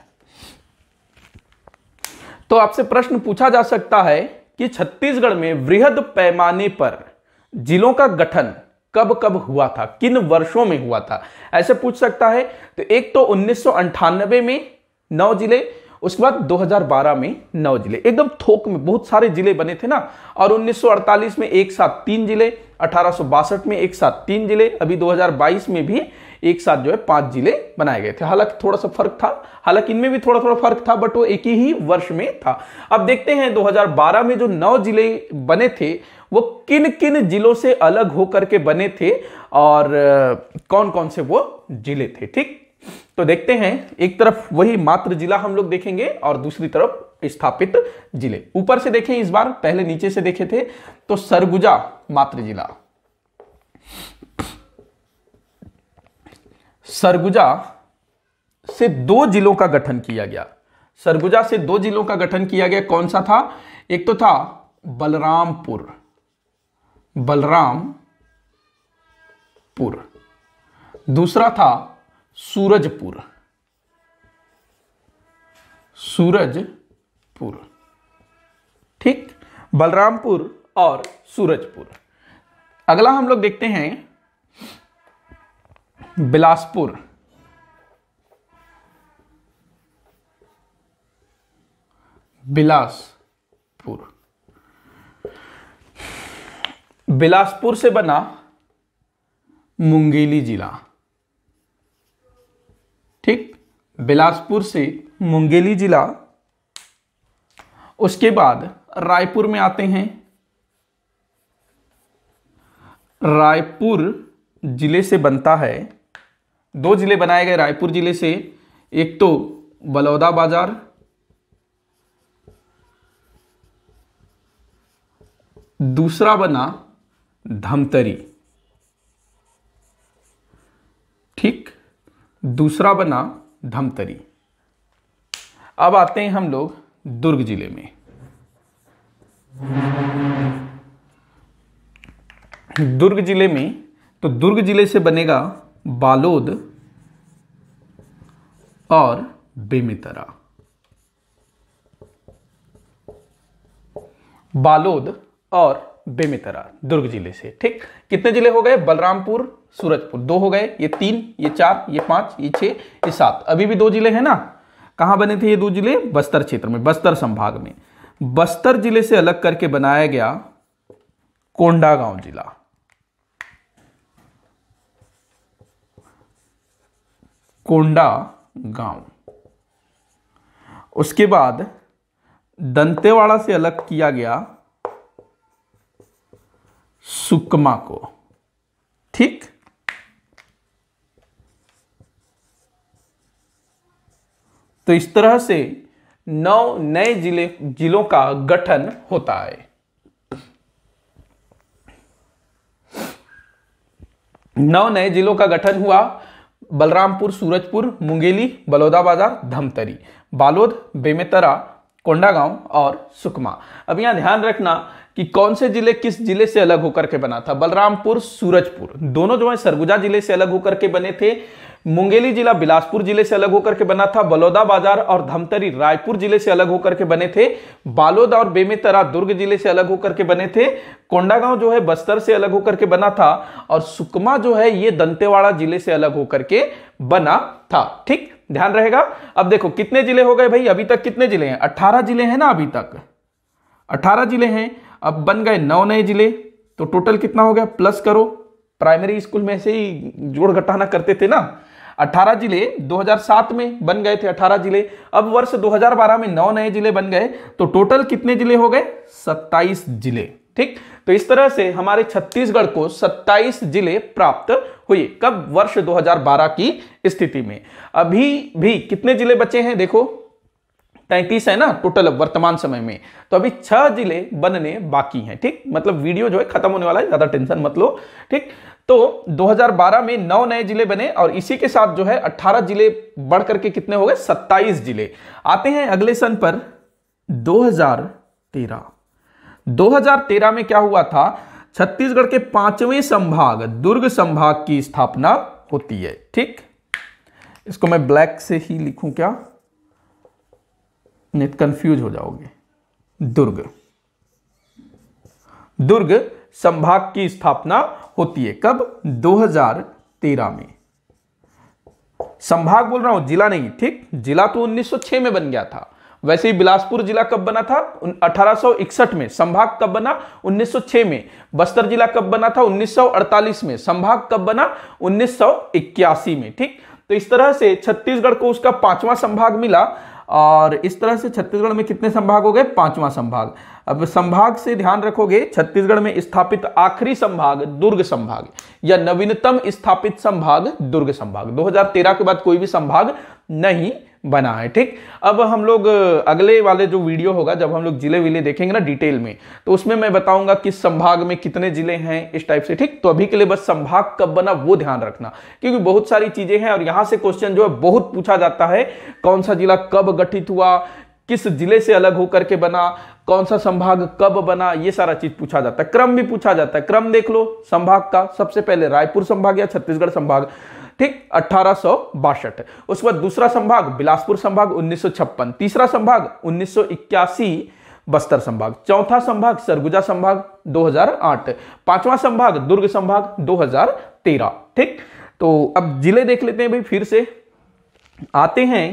[SPEAKER 1] तो आपसे प्रश्न पूछा जा सकता है कि छत्तीसगढ़ में वृहद पैमाने पर जिलों का गठन कब कब हुआ था? किन वर्षों में हुआ था? ऐसे पूछ सकता है। तो एक तो उन्नीस में नौ ज़िले उसके बाद 2012 में नौ ज़िले। एकदम थोक में बहुत सारे ज़िले बने थे ना। और 1948 में एक साथ तीन ज़िले, अठारह में एक साथ तीन ज़िले, अभी 2022 में भी एक साथ जो है पाँच ज़िले बनाए गए थे। हालाँकि थोड़ा सा फ़र्क था, हालाँकि इनमें भी थोड़ा थोड़ा फ़र्क था, बट वो एक ही वर्ष में था। अब देखते हैं 2012 में जो नौ ज़िले बने थे, वो किन किन जिलों से अलग होकर के बने थे और कौन कौन से वो ज़िले थे, ठीक? तो देखते हैं, एक तरफ़ वही मात्र जिला हम लोग देखेंगे और दूसरी तरफ़ स्थापित ज़िले। ऊपर से देखें इस बार, पहले नीचे से देखे थे तो सरगुजा मात्र जिला। सरगुजा से दो जिलों का गठन किया गया। सरगुजा से दो जिलों का गठन किया गया कौन सा था? एक तो था बलरामपुर। बलरामपुर। दूसरा था सूरजपुर। सूरजपुर। ठीक? बलरामपुर और सूरजपुर। अगला हम लोग देखते हैं बिलासपुर। बिलासपुर। बिलासपुर से बना मुंगेली जिला ठीक बिलासपुर से मुंगेली जिला। उसके बाद रायपुर में आते हैं। रायपुर ज़िले से बनता है। दो ज़िले बनाए गए रायपुर ज़िले से। एक तो बलौदा बाज़ार। दूसरा बना धमतरी। ठीक? दूसरा बना धमतरी। अब आते हैं हम लोग दुर्ग ज़िले में। दुर्ग ज़िले में तो दुर्ग ज़िले से बनेगा बालोद और बेमितरा। बालोद और बेमेतरा, दुर्ग ज़िले से। ठीक? कितने ज़िले हो गए? बलरामपुर, सूरजपुर। दो हो गए। ये तीन, ये चार, ये पाँच, ये छह, ये सात। अभी भी दो ज़िले हैं ना? कहाँ बने थे ये दो ज़िले? बस्तर क्षेत्र में, बस्तर संभाग में। बस्तर ज़िले से अलग करके बनाया गया कोंडागांव जिला। कोंडा गाँव उसके बाद दंतेवाड़ा से अलग किया गया सुकमा को। ठीक? तो इस तरह से नौ नए ज़िले, जिलों का गठन होता है। नौ नए जिलों का गठन हुआ बलरामपुर, सूरजपुर, मुंगेली बलौदाबाजार धमतरी, बालोद, बेमेतरा, कोंडागांव और सुकमा। अब यहाँ ध्यान रखना कि कौन से ज़िले किस ज़िले से अलग होकर के बना था? बलरामपुर, सूरजपुर। दोनों जो है, सरगुजा ज़िले से अलग होकर के बने थे। मुंगेली जिला बिलासपुर ज़िले से अलग होकर के बना था। बलौदा बाज़ार और धमतरी रायपुर ज़िले से अलग होकर के बने थे। बालोद और बेमेतरा दुर्ग ज़िले से अलग होकर के बने थे। कोंडागांव जो है, बस्तर से अलग होकर के बना था और सुकमा जो है, ये दंतेवाड़ा ज़िले से अलग होकर के बना था। ठीक? ध्यान रहेगा? अब देखो, कितने ज़िले हो गए भाई? अभी तक कितने ज़िले हैं? अट्ठारह ज़िले हैं ना अभी तक? अट्ठारह ज़िले हैं। अब बन गए नौ नए ज़िले तो टोटल कितना हो गया? प्लस करो। प्राइमरी स्कूल में से ही जोड़ घटाना करते थे ना। 18 ज़िले 2007 में बन गए थे 18 ज़िले। अब वर्ष 2012 में नौ नए ज़िले बन गए तो टोटल कितने ज़िले हो गए? 27 ज़िले, ठीक? तो इस तरह से हमारे छत्तीसगढ़ को 27 ज़िले प्राप्त हुए। कब? वर्ष 2012 की स्थिति में। अभी भी कितने ज़िले बचे हैं? देखो तैतीस है ना टोटल वर्तमान समय में। तो अभी छह ज़िले बनने बाकी हैं, ठीक? मतलब वीडियो जो है खत्म होने वाला है, ज़्यादा टेंशन मत लो, ठीक? तो 2012 में नौ नए ज़िले बने और इसी के साथ जो है 18 ज़िले बढ़ करके कितने हो गए? 27 ज़िले। आते हैं अगले सन पर 2013 2013 में क्या हुआ था? छत्तीसगढ़ के पाँचवें संभाग, दुर्ग संभाग की स्थापना होती है, ठीक? इसको मैं ब्लैक से ही लिखूं क्या? नहीं कंफ्यूज हो जाओगे। दुर्ग। दुर्ग संभाग की स्थापना होती है कब? 2013 में। संभाग बोल रहा हूँ, जिला नहीं, ठीक? जिला तो 1906 में बन गया था। वैसे ही बिलासपुर जिला कब बना था? 1861 में। संभाग कब बना? 1906 में। बस्तर जिला कब बना था? 1948 में। संभाग कब बना? 1981 में, ठीक? तो इस तरह से छत्तीसगढ़ को उसका पांचवा संभाग मिला। और इस तरह से छत्तीसगढ़ में कितने संभाग हो गए? पांचवा संभाग। अब संभाग से ध्यान रखोगे, छत्तीसगढ़ में स्थापित आखिरी संभाग दुर्ग संभाग, या नवीनतम स्थापित संभाग दुर्ग संभाग। 2013 के बाद कोई भी संभाग नहीं बना है, ठीक? अब हम लोग अगले वाले जो वीडियो होगा, जब हम लोग ज़िले विले देखेंगे ना डिटेल में तो उसमें मैं बताऊँगा किस संभाग में कितने ज़िले हैं इस टाइप से, ठीक? तो अभी के लिए बस संभाग कब बना वो ध्यान रखना, क्योंकि बहुत सारी चीज़ें हैं और यहाँ से क्वेश्चन जो है बहुत पूछा जाता है, कौन सा जिला कब गठित हुआ, किस ज़िले से अलग होकर के बना, कौन सा संभाग कब बना, ये सारा चीज़ पूछा जाता है, क्रम भी पूछा जाता है। क्रम देख लो, संभाग का सबसे पहले रायपुर संभाग या छत्तीसगढ़ संभाग। ठीक अठारह उसके बाद दूसरा संभाग बिलासपुर संभाग 1956 तीसरा संभाग 1981 बस्तर संभाग, चौथा संभाग सरगुजा संभाग 2008 पांचवा संभाग दुर्ग संभाग 2013 ठीक? तो अब ज़िले देख लेते हैं भाई फिर से। आते हैं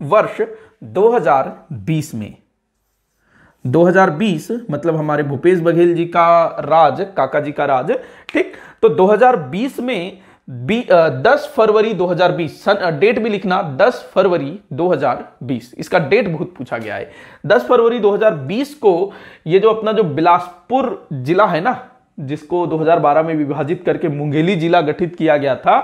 [SPEAKER 1] वर्ष 2020 में। 2020 मतलब हमारे भूपेश बघेल जी का राज, काका जी का राज, ठीक? तो 2020 में बी, दस फरवरी 2020 सन डेट भी लिखना 10 फरवरी 2020 इसका डेट बहुत पूछा गया है। 10 फरवरी 2020 को ये जो अपना जो बिलासपुर जिला है ना जिसको 2012 में विभाजित करके मुंगेली जिला गठित किया गया था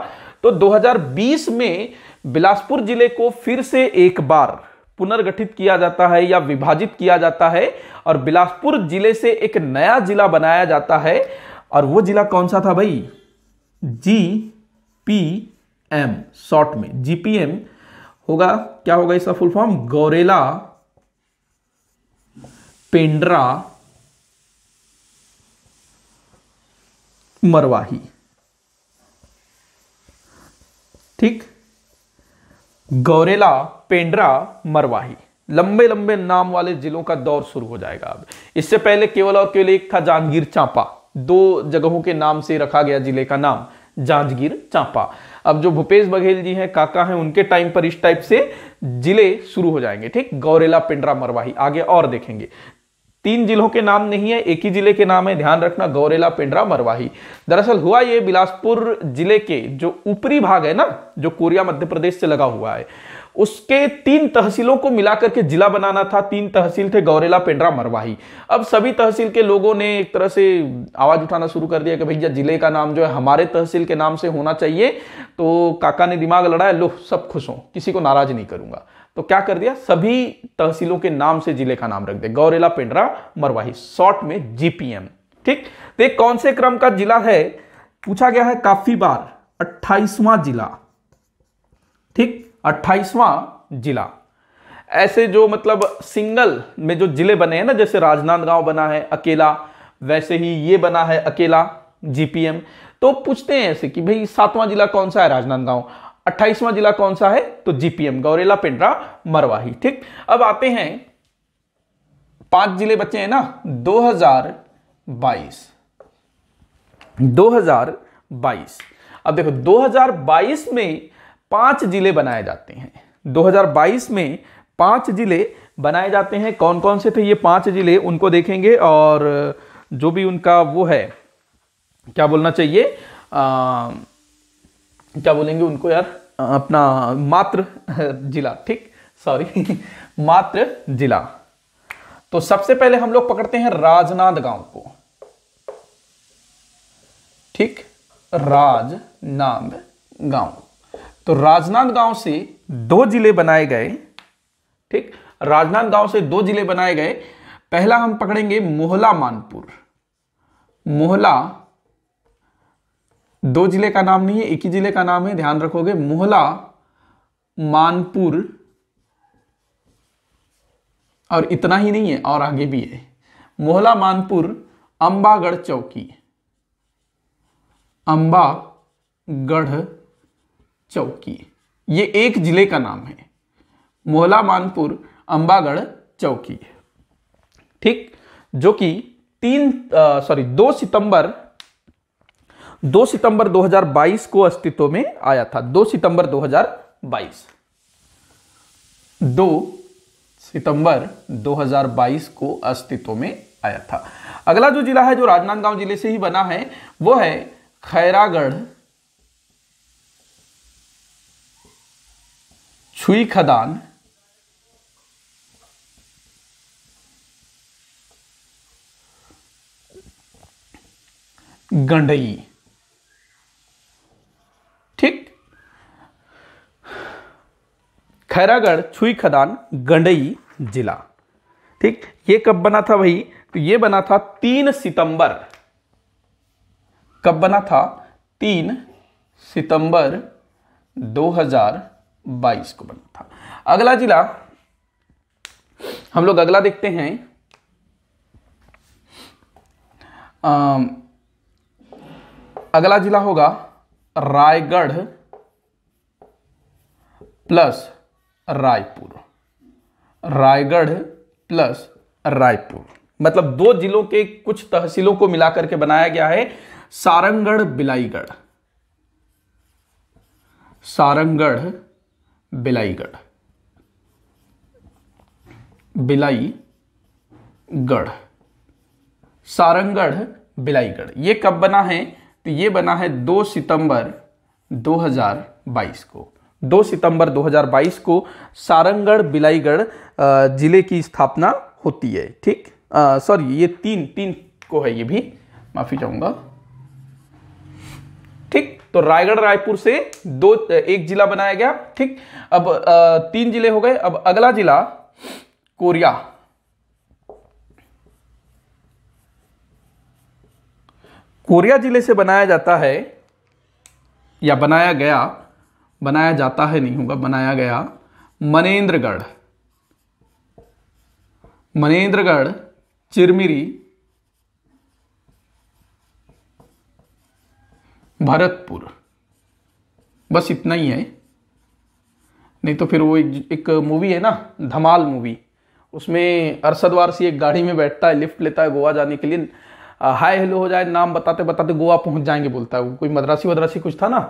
[SPEAKER 1] तो 2020 में बिलासपुर ज़िले को फिर से एक बार पुनर्गठित किया जाता है या विभाजित किया जाता है और बिलासपुर ज़िले से एक नया जिला बनाया जाता है। और वो जिला कौन सा था भाई? जी पी एम शॉर्ट में जीपीएम होगा, क्या होगा इसका फुल फॉर्म गौरेला पेंड्रा मरवाही। ठीक? गौरेला पेंड्रा मरवाही। लंबे लंबे नाम वाले जिलों का दौर शुरू हो जाएगा अब। इससे पहले केवल और केवल एक था जांजगीर चांपा। दो जगहों के नाम से रखा गया ज़िले का नाम, जांजगीर चांपा। अब जो भूपेश बघेल जी हैं, काका हैं, उनके टाइम पर इस टाइप से ज़िले शुरू हो जाएँगे, ठीक? गौरेला, पिंडरा, मरवाही, आगे और देखेंगे। तीन जिलों के नाम नहीं है, एक ही ज़िले के नाम है, ध्यान रखना, गौरेला, पिंडरा, मरवाही। दरअसल हुआ ये, बिलासपुर ज़िले के जो ऊपरी भाग है ना, जो कोरिया, मध्य प्रदेश से लगा हुआ है उसके तीन तहसीलों को मिलाकर के जिला बनाना था। तीन तहसील थे गौरेला, पेंड्रा, मरवाही। अब सभी तहसील के लोगों ने एक तरह से आवाज़ उठाना शुरू कर दिया कि भैया ज़िले का नाम जो है, हमारे तहसील के नाम से होना चाहिए। तो काका ने दिमाग लड़ाया, लो, सब खुश हो, किसी को नाराज़ नहीं करूँगा। तो क्या कर दिया? सभी तहसीलों के नाम से ज़िले का नाम रख दे गौरेला, पेंड्रा, मरवाही शॉर्ट में जीपीएम। ठीक? तो कौन से क्रम का जिला है? पूछा गया है काफ़ी बार, अट्ठाईसवां जिला। ठीक? अट्ठाईसवां जिला। ऐसे जो मतलब सिंगल में जो ज़िले बने हैं ना, जैसे राजनांदगांव बना है, अकेला, वैसे ही ये बना है, अकेला, जीपीएम। तो पूछते हैं ऐसे कि भाई, सातवां जिला कौन सा है राजनांदगांव? अट्ठाईसवां जिला कौन सा है? तो जीपीएम, गौरेला पिंडरा, मरवाही, ठीक? अब आते हैं। पाँच ज़िले बचे हैं ना 2022 2022 अब देखो 2022 में पाँच ज़िले बनाए जाते हैं। 2022 में पाँच ज़िले बनाए जाते हैं। कौन कौन से थे ये पाँच ज़िले उनको देखेंगे और जो भी उनका वो है क्या बोलना चाहिए? आ, क्या बोलेंगे उनको यार? अपना मात्र जिला ठीक? सॉरी मात्र जिला। तो सबसे पहले हम लोग पकड़ते हैं राजनांद गाँव को। ठीक? राजनांद गाँव। तो राजनांदगांव से दो ज़िले बनाए गए। ठीक? राजनांदगांव से दो ज़िले बनाए गए। पहला हम पकड़ेंगे मोहला मानपुर। मोहला दो ज़िले का नाम नहीं है, एक ही ज़िले का नाम है, ध्यान रखोगे। मोहला मानपुर और इतना ही नहीं है, और आगे भी है। मोहला मानपुर अंबागढ़ चौकी। अंबागढ़ चौकी। ये एक ज़िले का नाम है। मोहला मानपुर अंबागढ़ चौकी। ठीक? जो कि तीन सॉरी दो सितंबर दो सितंबर 2022 को अस्तित्व में आया था। दो सितंबर 2022 दो सितंबर 2022 को अस्तित्व में आया था। अगला जो जिला है, जो राजनांदगांव ज़िले से ही बना है, वो है खैरागढ़ छुई खदान गंडई ठीक खैरागढ़ छुई खदान गंडई जिला ठीक ये कब बना था भाई तो ये बना था तीन सितंबर कब बना था तीन सितंबर 2000 बाईस को बना था। अगला जिला हम लोग अगला देखते हैं। आ, अगला जिला होगा रायगढ़ प्लस रायपुर। रायगढ़ प्लस रायपुर। मतलब दो जिलों के कुछ तहसीलों को मिलाकर के बनाया गया है। सारंगढ़ बिलाईगढ़। सारंगढ़ बिलाईगढ़। बिलाईगढ़। सारंगढ़, बिलाईगढ़। ये कब बना है? तो ये बना है 2 सितंबर 2022 को। 2 सितंबर 2022 को सारंगढ़, बिलाईगढ़ ज़िले की स्थापना होती है, ठीक? सॉरी ये तीन तीन को है ये भी। माफ़ी चाहूँगा। तो रायगढ़ रायपुर से दो, एक जिला बनाया गया, ठीक? अब तीन ज़िले हो गए। अब अगला जिला कोरिया। कोरिया ज़िले से बनाया जाता है, या बनाया गया, बनाया जाता है नहीं होगा, बनाया गया मनेन्द्रगढ़ मनेन्द्रगढ़ चिरमिरी भरतपुर। बस इतना ही है। नहीं तो फिर वो एक, एक मूवी है ना धमाल मूवी उसमें अरसद वारसी एक गाड़ी में बैठता है लिफ्ट लेता है गोवा जाने के लिए। हाय हेलो हो जाए नाम बताते बताते गोवा पहुँच जाएँगे बोलता है कोई मद्रासी वद्रासी कुछ था ना?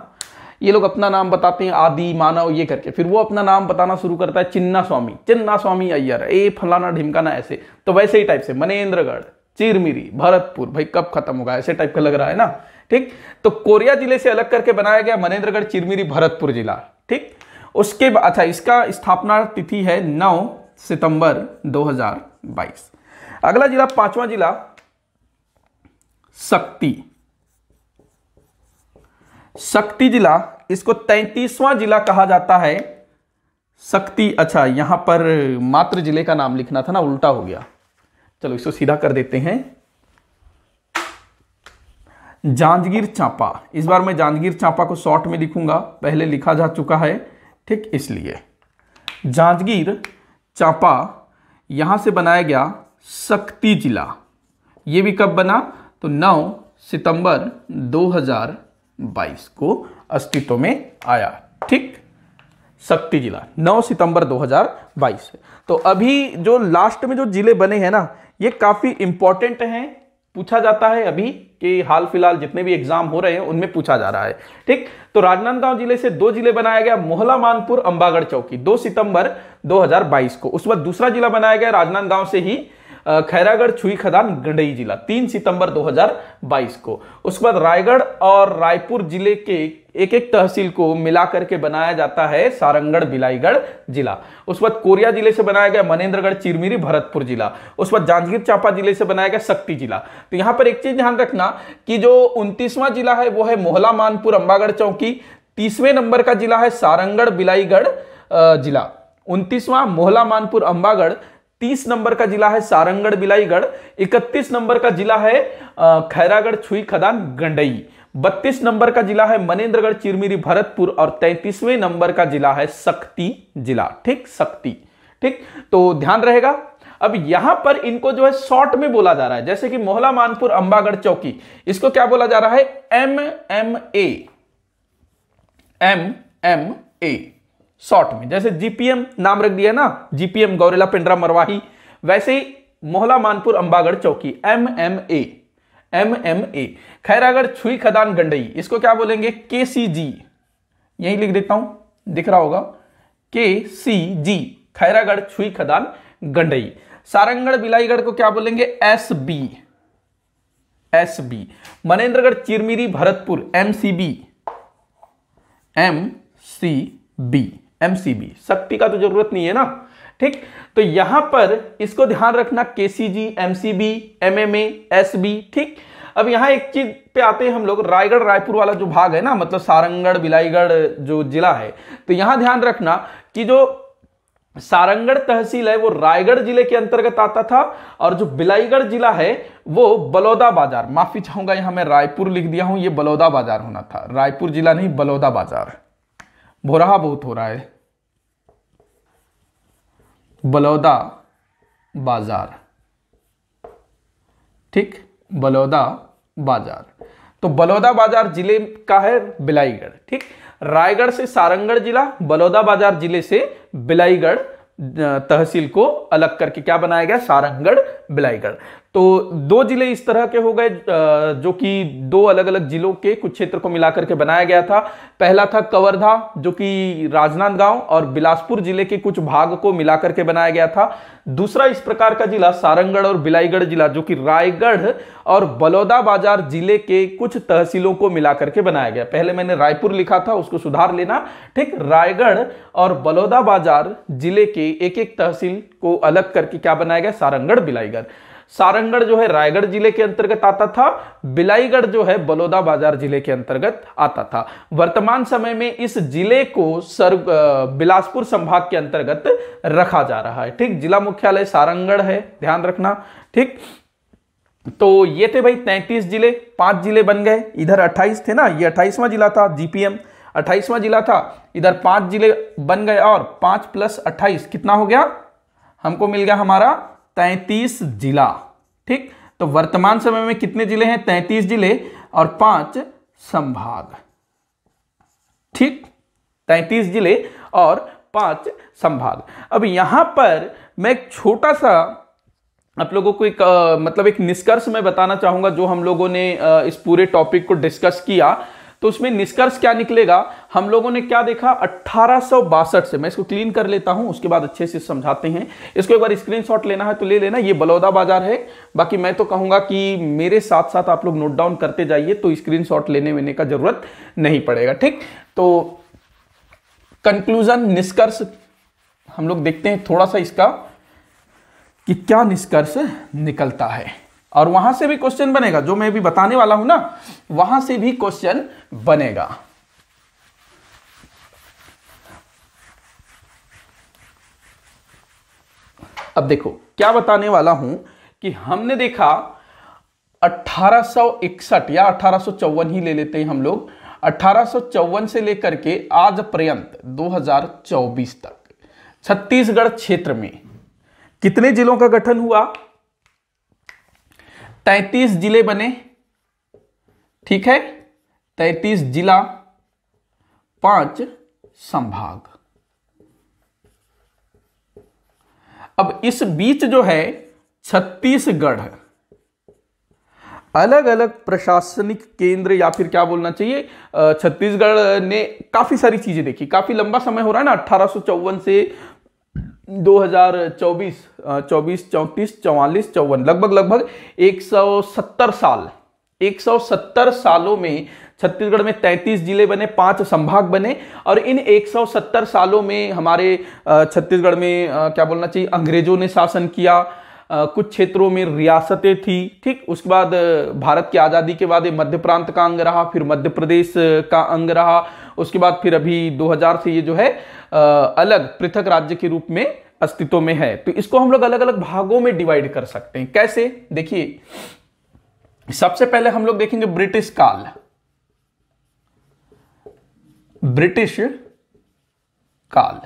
[SPEAKER 1] ये लोग अपना नाम बताते हैं आदि मानव ये करके। फिर वो अपना नाम बताना शुरू करता है चिन्ना स्वामी। चिन्ना स्वामी अय्यर ए फलाना ढिमकाना ऐसे। तो वैसे ही टाइप से मनेन्द्रगढ़ चिरमिरी भरतपुर। भाई कब खत्म होगा? ऐसे टाइप का लग रहा है ना? ठीक? तो कोरिया ज़िले से अलग करके बनाया गया मनेन्द्रगढ़ चिरमिरी भरतपुर जिला, ठीक? उसके बाद अच्छा इसका स्थापना तिथि है 9 सितंबर 2022 अगला जिला, पांचवा जिला, शक्ति। शक्ति जिला, इसको तैतीसवां जिला कहा जाता है। शक्ति अच्छा यहाँ पर मात्र ज़िले का नाम लिखना था ना, उल्टा हो गया। चलो, इसको सीधा कर देते हैं। जांजगीर चांपा। इस बार मैं जांजगीर चांपा को शॉर्ट में लिखूँगा। पहले लिखा जा चुका है, ठीक इसलिए। जांजगीर चांपा यहाँ से बनाया गया शक्ति जिला। ये भी कब बना? तो 9 सितंबर 2022 को अस्तित्व में आया, ठीक? शक्ति जिला 9 सितंबर 2022 तो अभी जो लास्ट में जो ज़िले बने हैं ना, ये काफ़ी इंपॉर्टेंट हैं। पूछा जाता है अभी कि हाल फ़िलहाल जितने भी एग्ज़ाम हो रहे हैं, उनमें पूछा जा रहा है। ठीक? तो राजनांदगांव ज़िले से दो ज़िले बनाया गया, मोहला, मानपुर, अंबागढ़ चौकी 2 सितंबर 2022 को। उस वक्त दूसरा जिला बनाया गया राजनांदगांव से ही खैरागढ़, छुई खदान, गंडई जिला 3 सितंबर 2022 को। उसके बाद रायगढ़ और रायपुर ज़िले के एक एक तहसील को मिलाकर के बनाया जाता है सारंगढ़, बिलाईगढ़ जिला। उस बाद कोरिया ज़िले से बनाया गया मनेन्द्रगढ़ चिरमिरी, भरतपुर जिला। उस बाद जांजगीर चांपा ज़िले से बनाया गया शक्ति जिला। तो यहाँ पर एक चीज़ ध्यान रखना कि जो उनतीसवां जिला है, वो है मोहला, मानपुर, अंबागढ़ चौकी। तीसवें नंबर का जिला है सारंगढ़, बिलाईगढ़ जिला। उनतीसवां मोहला, मानपुर, अंबागढ़। तीस नंबर का जिला है सारंगढ़, बिलाईगढ़। इकतीस नंबर का जिला है खैरागढ़, छुई खदान, गंडई। बत्तीस नंबर का जिला है मनेन्द्रगढ़ चिरमिरी, भरतपुर और तैतीसवें नंबर का जिला है शक्ति जिला। ठीक? शक्ति। ठीक? तो ध्यान रहेगा। अब यहाँ पर इनको जो है शॉर्ट में बोला जा रहा है। जैसे कि मोहला, मानपुर, अंबागढ़ चौकी। इसको क्या बोला जा रहा है? M M, A. M M, A. Short में। जैसे जीपीएम नाम रख दिया ना? जीपीएम गौरेला पिंडरा मरवाही। वैसे ही Mohla, Manpur, Ambagarh Chowki. M M, A. M M A Khairagarh Chhui Khadan Gandai, इसको क्या बोलेंगे? के सी जी यही लिख देता हूँ, दिख रहा होगा। के सी जी खैरागढ़ छुई खदान गंडई। सारंगढ़ बिलाईगढ़ को क्या बोलेंगे? S B S B Manendragarh Chirmiri Bharatpur M C B M C B M C B Sakti का तो ज़रूरत नहीं है ना? ठीक? तो यहाँ पर इसको ध्यान रखना केसीजी एमसीबी एमएमए एसबी ठीक? अब यहाँ एक चीज़ पे आते हैं हम लोग, रायगढ़, रायपुर वाला जो भाग है ना मतलब सारंगढ़, बिलाईगढ़ जो जिला है तो यहाँ ध्यान रखना कि जो सारंगढ़ तहसील है, वो रायगढ़ ज़िले के अंतर्गत आता था, और जो बिलाईगढ़ जिला है, वो बलौदा बाज़ार, माफ़ी चाहूँगा यहाँ मैं रायपुर लिख दिया हूँ, ये बलौदा बाज़ार होना था, रायपुर जिला नहीं, बलौदा बाज़ार। भोरहा बहुत हो रहा है। बलौदा बाज़ार। ठीक? बलौदा बाज़ार। तो बलौदा बाज़ार ज़िले का है बिलाईगढ़। ठीक? रायगढ़ से सारंगढ़ जिला, बलौदा बाज़ार ज़िले से बिलाईगढ़ तहसील को अलग करके क्या बनाया गया? सारंगढ़, बिलाईगढ़। तो दो ज़िले इस तरह के हो गए जो कि दो अलग अलग जिलों के कुछ क्षेत्र को मिलाकर के बनाया गया था। पहला था कवर्धा, जो कि राजनांदगांव और बिलासपुर ज़िले के कुछ भाग को मिलाकर के बनाया गया था। दूसरा इस प्रकार का जिला सारंगढ़ और बिलाईगढ़ जिला, जो कि रायगढ़ और बलौदा बाज़ार ज़िले के कुछ तहसीलों को मिलाकर के बनाया गया। पहले मैंने रायपुर लिखा था, उसको सुधार लेना। ठीक, रायगढ़ और बलौदा बाज़ार ज़िले के एक एक तहसील को अलग करके क्या बनाया गया? सारंगढ़, बिलाईगढ़। सारंगढ़ जो है रायगढ़ ज़िले के अंतर्गत आता था, बिलाईगढ़ जो है बलौदा बाज़ार ज़िले के अंतर्गत आता था। वर्तमान समय में इस ज़िले को सर बिलासपुर संभाग के अंतर्गत रखा जा रहा है। ठीक, जिला मुख्यालय सारंगढ़ है, ध्यान रखना। ठीक तो ये थे भाई तैतीस ज़िले, पाँच ज़िले बन गए। इधर अट्ठाईस थे ना, ये अट्ठाईसवां जिला था, जीपीएम। अट्ठाईसवां जिला था, इधर पाँच ज़िले बन गए और पाँच प्लस अट्ठाईस, कितना हो गया? हमको मिल गया हमारा तैतीस जिला ठीक? तो वर्तमान समय में कितने ज़िले हैं? तैतीस ज़िले और पाँच संभाग ठीक? तैतीस ज़िले और पाँच संभाग। अब यहाँ पर मैं एक छोटा सा आप लोगों को एक आ, मतलब एक निष्कर्ष मैं बताना चाहूँगा जो हम लोगों ने आ, इस पूरे टॉपिक को डिस्कस किया। तो उसमें निष्कर्ष क्या निकलेगा? हम लोगों ने क्या देखा? अट्ठारह से मैं इसको क्लीन कर लेता हूँ, उसके बाद अच्छे से समझाते हैं। इसको एक बार स्क्रीनशॉट लेना है तो ले लेना। ये बलौदा बाज़ार है। बाकी मैं तो कहूँगा कि मेरे साथ साथ आप लोग नोट डाउन करते जाइए तो स्क्रीनशॉट लेने वेने का ज़रूरत नहीं पड़ेगा, ठीक? तो कंक्लूजन निष्कर्ष, हम लोग देखते हैं थोड़ा सा इसका कि क्या निष्कर्ष निकलता है। और वहाँ से भी क्वेश्चन बनेगा, जो मैं भी बताने वाला हूँ ना, वहाँ से भी क्वेश्चन बनेगा। अब देखो, क्या बताने वाला हूँ कि हमने देखा 1861 या अठारह सौ चौवन ही ले लेते हैं हम लोग, अठारह से लेकर के आज पर्यंत 2024 तक, छत्तीसगढ़ क्षेत्र में कितने जिलों का गठन हुआ? तैतीस ज़िले बने, ठीक है? तैतीस जिला, पाँच संभाग। अब इस बीच जो है, छत्तीसगढ़। अलग अलग प्रशासनिक केंद्र या फिर क्या बोलना चाहिए? छत्तीसगढ़ ने काफ़ी सारी चीज़ें देखी। काफ़ी लंबा समय हो रहा है ना अट्ठारह से 2024 चौबीस चौंतीस, चौवालीस, चौवन, लगभग लगभग 170 साल। 170 सालों में छत्तीसगढ़ में 33 ज़िले बने, पाँच संभाग बने और इन 170 सालों में हमारे छत्तीसगढ़ में क्या बोलना चाहिए, अंग्रेज़ों ने शासन किया कुछ क्षेत्रों में रियासतें थी, ठीक? उसके बाद भारत की आज़ादी के बाद मध्य प्रांत का अंग रहा, फिर मध्य प्रदेश का अंग रहा उसके बाद फिर अभी 2000 से ये जो है अलग पृथक राज्य के रूप में अस्तित्व में है। तो इसको हम लोग अलग अलग भागों में डिवाइड कर सकते हैं। कैसे? देखिए, सबसे पहले हम लोग देखेंगे ब्रिटिश काल। ब्रिटिश काल।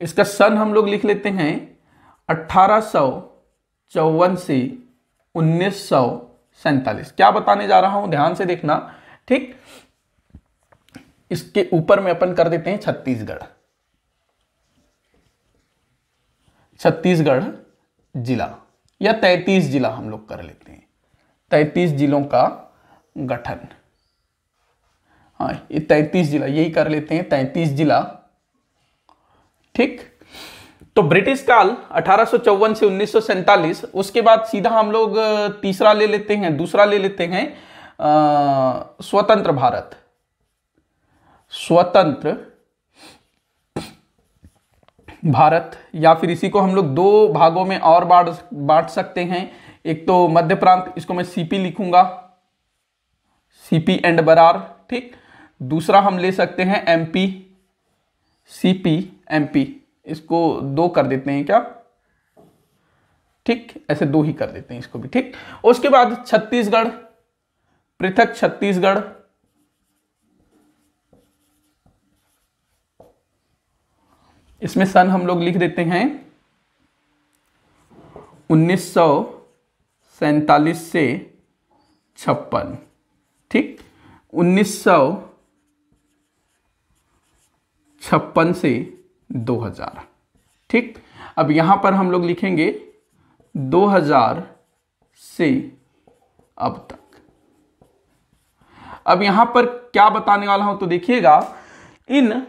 [SPEAKER 1] इसका सन हम लोग लिख लेते हैं चौवन से उन्नीस सौ सैंतालीस। क्या बताने जा रहा हूँ? ध्यान से देखना, ठीक? इसके ऊपर में अपन कर देते हैं छत्तीसगढ़। छत्तीसगढ़ जिला या तैतीस जिला हम लोग कर लेते हैं। तैतीस जिलों का गठन। हाँ ये तैतीस जिला यही कर लेते हैं तैतीस जिला। ठीक? तो ब्रिटिश काल अठारह से उन्नीस सौ सैंतालीस उसके बाद सीधा हम लोग तीसरा ले लेते हैं दूसरा ले लेते हैं आ, स्वतंत्र भारत। स्वतंत्र भारत, या फिर इसी को हम लोग दो भागों में और बांट बांट सकते हैं। एक तो मध्य प्रांत, इसको मैं सीपी लिखूँगा। सीपी एंड बरार ठीक? दूसरा हम ले सकते हैं एमपी सीपी एमपी इसको दो कर देते हैं क्या? ठीक, ऐसे दो ही कर देते हैं इसको भी, ठीक? उसके बाद छत्तीसगढ़, पृथक छत्तीसगढ़ इसमें सन हम लोग लिख देते हैं उन्नीस सौ छप्पन, ठीक? उन्नीस छप्पन से 2000 ठीक? अब यहाँ पर हम लोग लिखेंगे 2000 से अब तक। अब यहाँ पर क्या बताने वाला हूँ तो देखिएगा, इन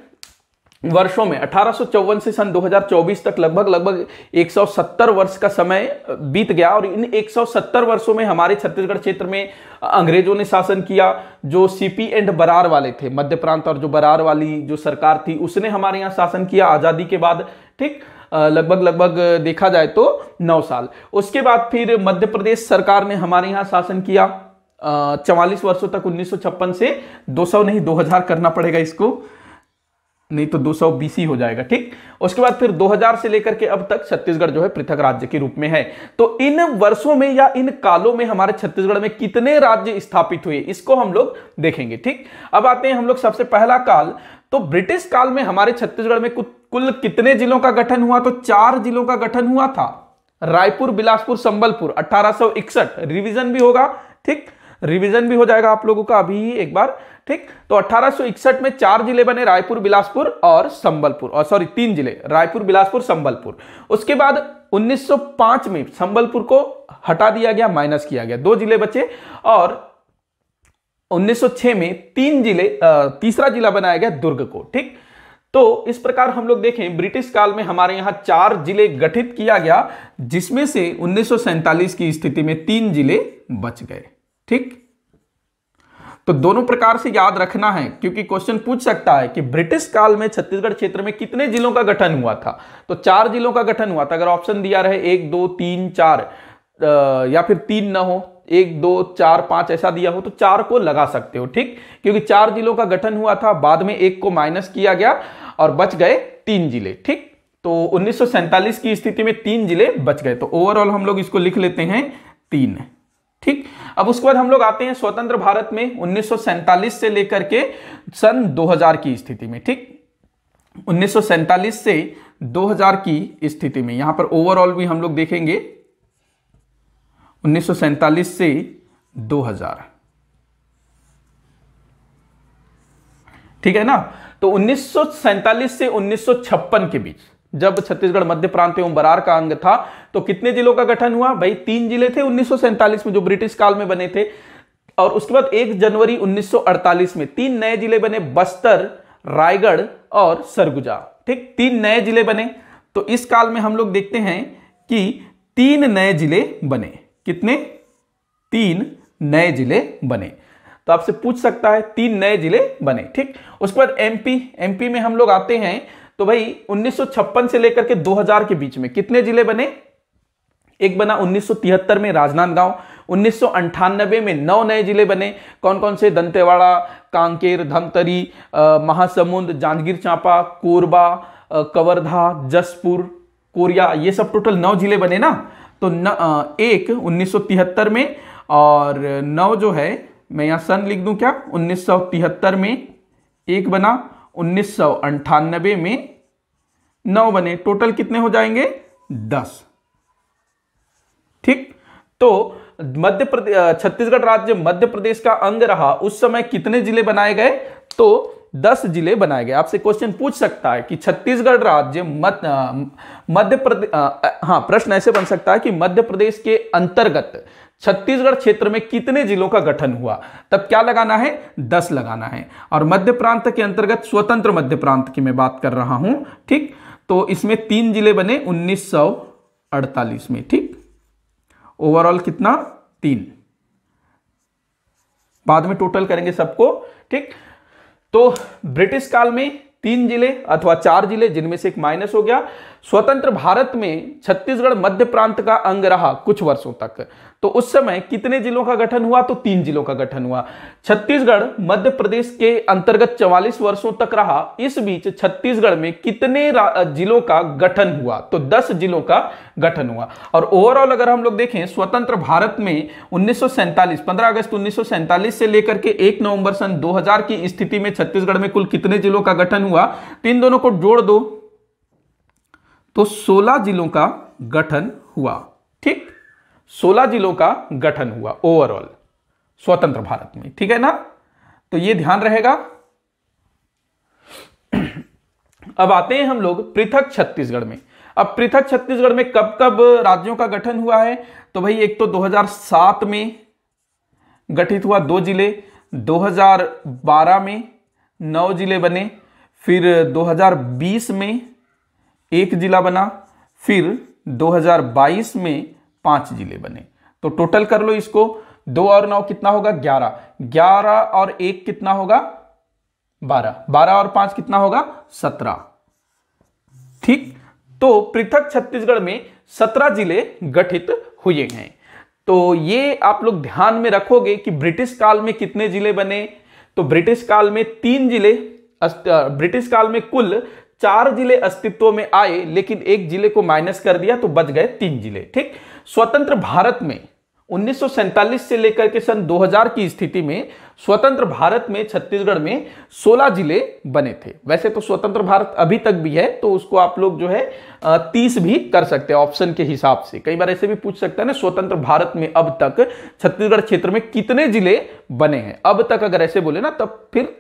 [SPEAKER 1] वर्षों में, अठारह सौ चौवन से सन 2024 तक लगभग लगभग 170 वर्ष का समय बीत गया और इन 170 वर्षों में हमारे छत्तीसगढ़ क्षेत्र में अंग्रेज़ों ने शासन किया, जो सीपी एंड बरार वाले थे, मध्य प्रांत और जो बरार वाली जो सरकार थी, उसने हमारे यहाँ शासन किया आज़ादी के बाद, ठीक? लगभग लगभग देखा जाए तो नौ साल। उसके बाद फिर मध्य प्रदेश सरकार ने हमारे यहाँ शासन किया चवालीस वर्षों तक उन्नीस सौ छप्पन से 200 नहीं 2000 करना पड़ेगा इसको। नहीं तो दो सौ बीसी हो जाएगा, ठीक? उसके बाद फिर 2000 से लेकर के अब तक छत्तीसगढ़ जो है पृथक राज्य के रूप में है। तो इन वर्षों में या इन कालों में हमारे छत्तीसगढ़ में कितने राज्य स्थापित हुए, इसको हम लोग देखेंगे, ठीक? अब आते हैं हम लोग सबसे पहला काल। तो ब्रिटिश काल में हमारे छत्तीसगढ़ में कुल कितने जिलों का गठन हुआ? तो चार जिलों का गठन हुआ था। रायपुर, बिलासपुर, संबलपुर, अठारह रिविजन भी होगा, ठीक? रिवीजन भी हो जाएगा आप लोगों का अभी एक बार, ठीक? तो 1861 में चार ज़िले बने, रायपुर, बिलासपुर और संबलपुर, और सॉरी तीन ज़िले, रायपुर, बिलासपुर, संबलपुर। उसके बाद 1905 में संबलपुर को हटा दिया गया, माइनस किया गया, दो ज़िले बचे, और 1906 में तीन ज़िले तीसरा जिला बनाया गया दुर्ग को, ठीक? तो इस प्रकार हम लोग देखें, ब्रिटिश काल में हमारे यहाँ चार ज़िले गठित किया गया, जिसमें से उन्नीस सौ सैंतालीस की स्थिति में तीन ज़िले बच गए। ठीक? तो दोनों प्रकार से याद रखना है, क्योंकि क्वेश्चन पूछ सकता है कि ब्रिटिश काल में छत्तीसगढ़ क्षेत्र में कितने जिलों का गठन हुआ था? तो चार जिलों का गठन हुआ था। अगर ऑप्शन दिया रहे, एक, दो, तीन, चार या फिर तीन ना हो, एक, दो, चार, पाँच ऐसा दिया हो तो चार को लगा सकते हो, ठीक? क्योंकि चार जिलों का गठन हुआ था, बाद में एक को माइनस किया गया और बच गए तीन ज़िले, ठीक? तो उन्नीस सौ सैंतालीस की स्थिति में तीन ज़िले बच गए। तो ओवरऑल हम लोग इसको लिख लेते हैं, तीन। ठीक? अब उसके बाद हम लोग आते हैं स्वतंत्र भारत में उन्नीस सौ सैंतालीस से लेकर के सन 2000 की स्थिति में, ठीक? उन्नीस सौ सैंतालीस से 2000 की स्थिति में, यहाँ पर ओवरऑल भी हम लोग देखेंगे। उन्नीस सौ सैंतालीस से 2000 ठीक है ना? तो उन्नीस से 1956 के बीच जब छत्तीसगढ़ मध्य प्रांत एवं बरार का अंग था तो कितने जिलों का गठन हुआ? भाई, तीन ज़िले थे उन्नीस सौ सैंतालीस में, जो ब्रिटिश काल में बने थे। और उसके बाद एक जनवरी 1948 में तीन नए ज़िले बने, बस्तर, रायगढ़ और सरगुजा। ठीक, तीन नए ज़िले बने। तो इस काल में हम लोग देखते हैं कि तीन नए ज़िले बने। कितने? तीन नए ज़िले बने। तो आपसे पूछ सकता है, तीन नए ज़िले बने। ठीक, उसके बाद एमपी एमपी में हम लोग आते हैं। तो भाई 1956 से लेकर के 2000 के बीच में कितने ज़िले बने? एक बना 1973 में राजनांदगांव उन्नीस में नौ नए ज़िले बने। कौन कौन से? दंतेवाड़ा कांकेर धमतरी महासमुंद जांजगीर चांपा कोरबा कवर्धा जसपुर कोरिया ये सब टोटल नौ ज़िले बने ना? तो न, आ, एक 1973 में और नौ जो है मैं यहाँ सन लिख दूँ क्या? 1973 में एक बना उन्नीस में नौ बने। टोटल कितने हो जाएँगे? दस। ठीक? तो मध्य प्रदेश छत्तीसगढ़ राज्य मध्य प्रदेश का अंग रहा। उस समय कितने ज़िले बनाए गए? तो दस ज़िले बनाए गए। आपसे क्वेश्चन पूछ सकता है कि छत्तीसगढ़ राज्य मध्य प्रदेश हाँ प्रश्न ऐसे बन सकता है कि मध्य प्रदेश के अंतर्गत छत्तीसगढ़ क्षेत्र में कितने जिलों का गठन हुआ? तब क्या लगाना है? दस लगाना है। और मध्य प्रांत के अंतर्गत स्वतंत्र मध्य प्रांत की मैं बात कर रहा हूँ, ठीक? तो इसमें तीन ज़िले बने 1948 में, ठीक? ओवरऑल कितना? तीन। बाद में टोटल करेंगे सबको, ठीक? तो ब्रिटिश काल में तीन ज़िले अथवा चार ज़िले जिनमें से एक माइनस हो गया। स्वतंत्र भारत में छत्तीसगढ़ मध्य प्रांत का अंग रहा कुछ वर्षों तक। तो उस समय कितने जिलों का गठन हुआ? तो तीन जिलों का गठन हुआ। छत्तीसगढ़ मध्य प्रदेश के अंतर्गत 44 वर्षों तक रहा। इस बीच छत्तीसगढ़ में कितने जिलों का गठन हुआ? तो 10 जिलों का गठन हुआ। और ओवरऑल अगर हम लोग देखें, स्वतंत्र भारत में उन्नीस 15 अगस्त उन्नीस सौ सैंतालीस से लेकर के एक नवंबर सन 2000 की स्थिति में छत्तीसगढ़ में कुल कितने जिलों का गठन हुआ? तो इन दोनों को जोड़ दो। तो 16 जिलों का गठन हुआ। ठीक? 16 जिलों का गठन हुआ ओवरऑल स्वतंत्र भारत में। ठीक है ना? तो ये ध्यान रहेगा। अब आते हैं हम लोग पृथक छत्तीसगढ़ में। अब पृथक छत्तीसगढ़ में कब कब राज्यों का गठन हुआ है? तो भाई एक तो 2007 में गठित हुआ दो ज़िले 2012 में नौ ज़िले बने, फिर 2020 में एक जिला बना, फिर 2022 में पाँच ज़िले बने। तो टोटल कर लो इसको, दो और नौ कितना होगा? ग्यारह। ग्यारह और एक कितना होगा? बारह। बारह और पाँच कितना होगा? सत्रह। ठीक? तो पृथक छत्तीसगढ़ में सत्रह ज़िले गठित हुए हैं। तो ये आप लोग ध्यान में रखोगे कि ब्रिटिश काल में कितने ज़िले बने? तो ब्रिटिश काल में तीन ज़िले ब्रिटिश काल में कुल चार ज़िले अस्तित्व में आए, लेकिन एक ज़िले को माइनस कर दिया तो बच गए तीन ज़िले, ठीक? स्वतंत्र भारत में उन्नीस सौ सैंतालीस से लेकर के सन 2000 की स्थिति में स्वतंत्र भारत में छत्तीसगढ़ में 16 ज़िले बने थे। वैसे तो स्वतंत्र भारत अभी तक भी है तो उसको आप लोग जो है तीस भी कर सकते हैं ऑप्शन के हिसाब से। कई बार ऐसे भी पूछ सकते हैं ना, स्वतंत्र भारत में अब तक छत्तीसगढ़ क्षेत्र में कितने ज़िले बने हैं? अब तक अगर ऐसे बोले ना, तब फिर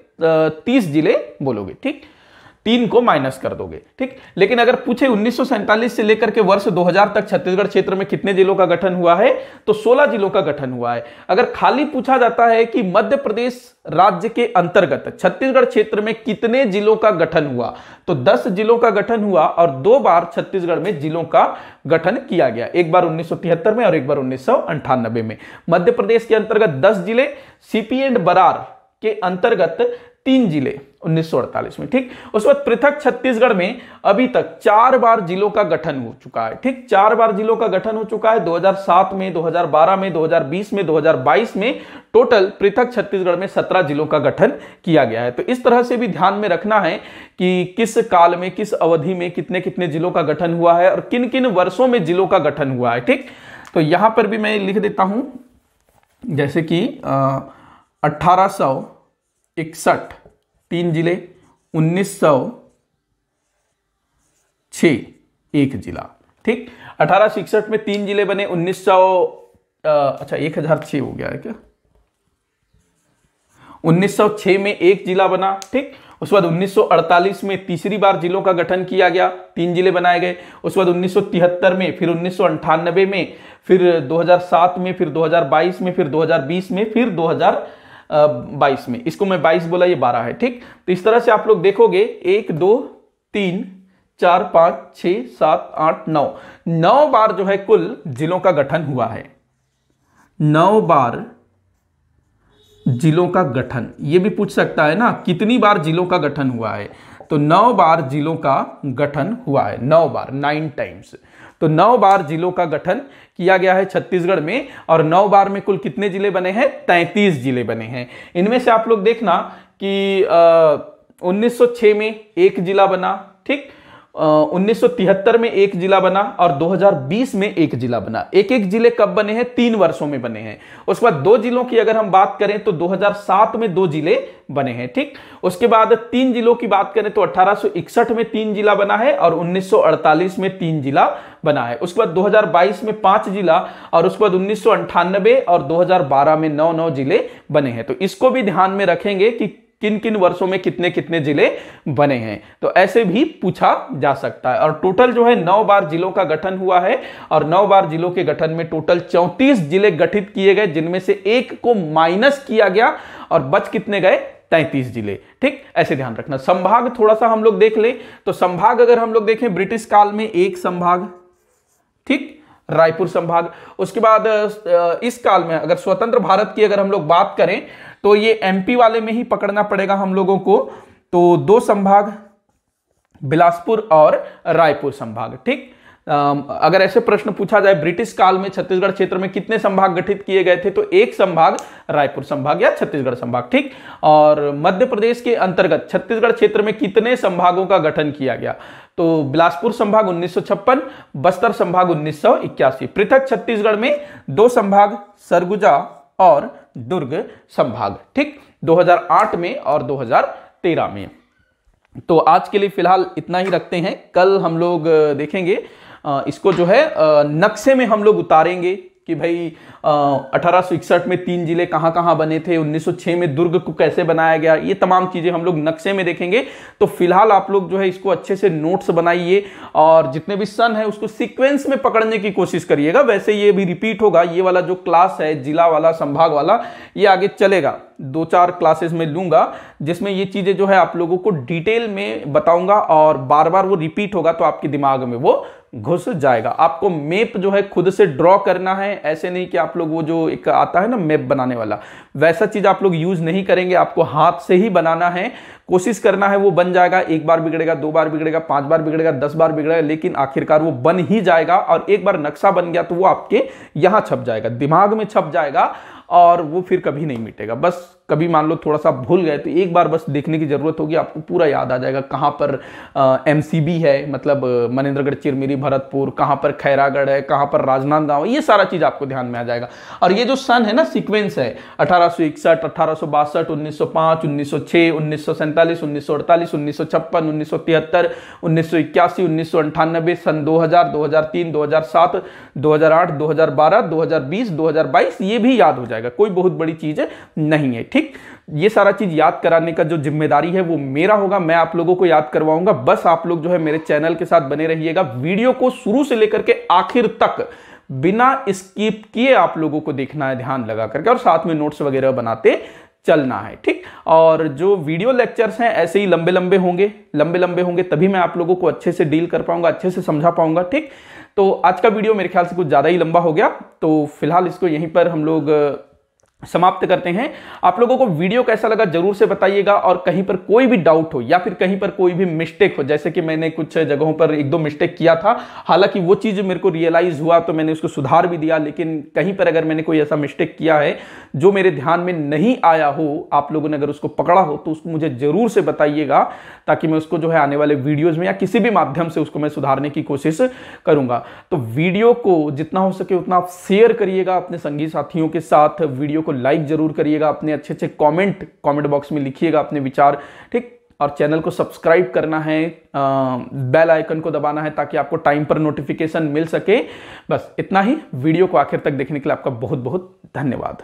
[SPEAKER 1] तीस ज़िले बोलोगे, ठीक? तीन को माइनस कर दोगे, ठीक? लेकिन अगर पूछे उन्नीस से लेकर के वर्ष 2000 तक छत्तीसगढ़ क्षेत्र में कितने जिलों का गठन हुआ है तो 16 जिलों का गठन हुआ है। अगर खाली पूछा जाता है कि मध्य प्रदेश राज्य के अंतर्गत छत्तीसगढ़ क्षेत्र में कितने जिलों का गठन हुआ तो 10 जिलों का गठन हुआ और दो बार छत्तीसगढ़ में जिलों का गठन किया गया, एक बार उन्नीस सौ तिहत्तर में और एक बार उन्नीस में। मध्य प्रदेश के अंतर्गत दस ज़िले, सीपी एंड बरार के अंतर्गत तीन ज़िले। 1948 में, ठीक? उसके बाद पृथक छत्तीसगढ़ में अभी तक चार बार जिलों का गठन हो चुका है, ठीक? चार बार जिलों का गठन हो चुका है 2007 में 2012 में 2020 में 2022 में टोटल पृथक छत्तीसगढ़ में 17 जिलों का गठन किया गया है। तो इस तरह से भी ध्यान में रखना है कि किस काल में, किस अवधि में कितने कितने जिलों का गठन हुआ है और किन किन वर्षों में जिलों का गठन हुआ है, ठीक? तो यहाँ पर भी मैं लिख देता हूँ, जैसे कि अठारह सौ इकसठ तीन ज़िले, उन्नीस सौ छ एक जिला, ठीक? अठारह सौ इकसठ में तीन ज़िले बने, उन्नीस सौ अच्छा एक हज़ार छ हो गया है क्या? 1906 में एक जिला बना, ठीक? उसके बाद 1948 में तीसरी बार जिलों का गठन किया गया, तीन ज़िले बनाए गए। उसके बाद 1973 में, फिर उन्नीस में, फिर 2007 में, फिर 2022 में, फिर 2020 में, फिर 2000 बाईस में। इसको मैं बाईस बोला, ये बारह है, ठीक? तो इस तरह से आप लोग देखोगे, एक, दो, तीन, चार, पाँच छ सात, आठ, नौ। नौ बार जो है कुल जिलों का गठन हुआ है। नौ बार जिलों का गठन, ये भी पूछ सकता है ना, कितनी बार जिलों का गठन हुआ है? तो नौ बार जिलों का गठन हुआ है, नौ बार नाइन टाइम्स तो नौ बार जिलों का गठन किया गया है छत्तीसगढ़ में, और नौ बार में कुल कितने ज़िले बने हैं? तैंतीस ज़िले बने हैं। इनमें से आप लोग देखना कि 1906 में एक जिला बना, ठीक? 1973 में एक जिला बना और 2020 में एक जिला बना। एक एक ज़िले कब बने हैं? तीन वर्षों में बने हैं। उसके बाद दो जिलों की अगर हम बात करें तो 2007 में दो ज़िले बने हैं, ठीक? उसके बाद तीन जिलों की बात करें तो 1861 में तीन जिला बना है और 1948 में तीन जिला बना है। उसके बाद 2022 में पाँच जिला और उसके बाद उन्नीस और 2012 में नौ नौ ज़िले बने हैं। तो इसको भी ध्यान में रखेंगे कि किन किन वर्षों में कितने कितने ज़िले बने हैं? तो ऐसे भी पूछा जा सकता है। और टोटल जो है नौ बार जिलों का गठन हुआ है और नौ बार जिलों के गठन में टोटल चौंतीस ज़िले गठित किए गए, जिनमें से एक को माइनस किया गया और बच कितने गए? तैतीस ज़िले। ठीक? ऐसे ध्यान रखना। संभाग थोड़ा सा हम लोग देख ले। तो संभाग अगर हम लोग देखें, ब्रिटिश काल में एक संभाग। ठीक? रायपुर संभाग। उसके बाद इस काल में अगर स्वतंत्र भारत की अगर हम लोग बात करें तो ये एमपी वाले में ही पकड़ना पड़ेगा हम लोगों को। तो दो संभाग, बिलासपुर और रायपुर संभाग, ठीक? अगर ऐसे प्रश्न पूछा जाए, ब्रिटिश काल में छत्तीसगढ़ क्षेत्र में कितने संभाग गठित किए गए थे तो एक संभाग रायपुर संभाग या छत्तीसगढ़ संभाग, ठीक? और मध्य प्रदेश के अंतर्गत छत्तीसगढ़ क्षेत्र में कितने संभागों का गठन किया गया? तो बिलासपुर संभाग उन्नीस सौ छप्पन, बस्तर संभाग उन्नीस सौ इक्यासी, पृथक छत्तीसगढ़ में दो संभाग, सरगुजा और दुर्ग संभाग, ठीक? 2008 में और 2013 में। तो आज के लिए फ़िलहाल इतना ही रखते हैं। कल हम लोग देखेंगे। इसको जो है नक्शे में हम लोग उतारेंगे। कि भाई अठारह सौ इकसठ में तीन ज़िले कहाँ कहाँ बने थे 1906 में दुर्ग को कैसे बनाया गया, ये तमाम चीज़ें हम लोग नक्शे में देखेंगे। तो फ़िलहाल आप लोग जो है इसको अच्छे से नोट्स बनाइए और जितने भी सन है उसको सीक्वेंस में पकड़ने की कोशिश करिएगा। वैसे ये भी रिपीट होगा, ये वाला जो क्लास है, जिला वाला, संभाग वाला, ये आगे चलेगा। दो चार क्लासेस में लूँगा, जिसमें ये चीज़ें जो है आप लोगों को डिटेल में बताऊँगा और बार बार वो रिपीट होगा तो आपके दिमाग में वो घुस जाएगा। आपको मैप जो है खुद से ड्रॉ करना है, ऐसे नहीं कि आप लोग वो जो एक आता है ना मैप बनाने वाला, वैसा चीज़ आप लोग यूज़ नहीं करेंगे, आपको हाथ से ही बनाना है। कोशिश करना है वो बन जाएगा, एक बार बिगड़ेगा, दो बार बिगड़ेगा, पाँच बार बिगड़ेगा, दस बार बिगड़ेगा, लेकिन आखिरकार वो बन ही जाएगा और एक बार नक्शा बन गया तो वो आपके यहाँ छप जाएगा, दिमाग में छप जाएगा। और वो फिर कभी नहीं मिटेगा। बस कभी मान लो थोड़ा सा भूल गए तो एक बार बस देखने की ज़रूरत होगी, आपको पूरा याद आ जाएगा कहाँ पर एमसीबी है मतलब मनेन्द्रगढ़ चिरमिरी, भरतपुर, कहाँ पर खैरागढ़ है, कहाँ पर राजनांदगांव ये सारा चीज़ आपको ध्यान में आ जाएगा। और ये जो सन है ना सीक्वेंस है, अठारह सौ इकसठ, अठारह सौ बासठ, उन्नीस सौ पाँच, उन्नीस सौ छह, उन्नीस सौ सैंतालीस, उन्नीस सौ अड़तालीस, उन्नीस सौ छप्पन, उन्नीस सौ तिहत्तर, उन्नीस सौ इक्यासी, उन्नीस सौ अंठानबे, सन दो हज़ार दो हज़ार तीन, दो हज़ार सात, दो हज़ार आठ, दो हज़ार बारह, दो हज़ार बीस, दो हज़ार बाईस, ये भी याद हो जाएगा, कोई बहुत बड़ी चीज़ नहीं है? ठीक? ये सारा चीज़ याद कराने का जो ज़िम्मेदारी है, वो मेरा होगा, मैं आप लोगों को याद करवाऊँगा। बस आप लोग जो है मेरे चैनल के साथ बने रहिएगा। वीडियो को शुरू से लेकर के आखिर तक बिना स्किप किए आप लोगों को देखना है, ध्यान लगा करके, और साथ में नोट्स वगैरह बनाते चलना है, ठीक? और जो वीडियो लेक्चर्स हैं, ऐसे ही लंबे लंबे होंगे। लंबे लंबे होंगे, तभी मैं आप लोगों को अच्छे से डील कर पाऊँगा, अच्छे से समझा पाऊँगा, ठीक? तो आज का वीडियो मेरे ख्याल से कुछ ज़्यादा ही लंबा हो गया। तो फ़िलहाल इसको यहीं पर हम लोग समाप्त करते हैं। आप लोगों को वीडियो कैसा लगा ज़रूर से बताइएगा और कहीं पर कोई भी डाउट हो या फिर कहीं पर कोई भी मिस्टेक हो, जैसे कि मैंने कुछ जगहों पर एक दो मिस्टेक किया था। हालाँकि वो चीज़ मेरे को रियलाइज़ हुआ तो मैंने उसको सुधार भी दिया, लेकिन कहीं पर अगर मैंने कोई ऐसा मिस्टेक किया है जो मेरे ध्यान में नहीं आया हो, आप लोगों ने अगर उसको पकड़ा हो तो उसको मुझे ज़रूर से बताइएगा ताकि मैं उसको जो है आने वाले वीडियोज़ में या किसी भी माध्यम से उसको मैं सुधारने की कोशिश करूँगा। तो वीडियो को जितना हो सके उतना आप शेयर करिएगा अपने संगी साथियों के साथ, वीडियो को लाइक ज़रूर करिएगा, अपने अच्छे अच्छे कमेंट कमेंट बॉक्स में लिखिएगा अपने विचार, ठीक? और चैनल को सब्सक्राइब करना है बेल आइकन को दबाना है ताकि आपको टाइम पर नोटिफिकेशन मिल सके। बस इतना ही वीडियो को आखिर तक देखने के लिए आपका बहुत बहुत धन्यवाद।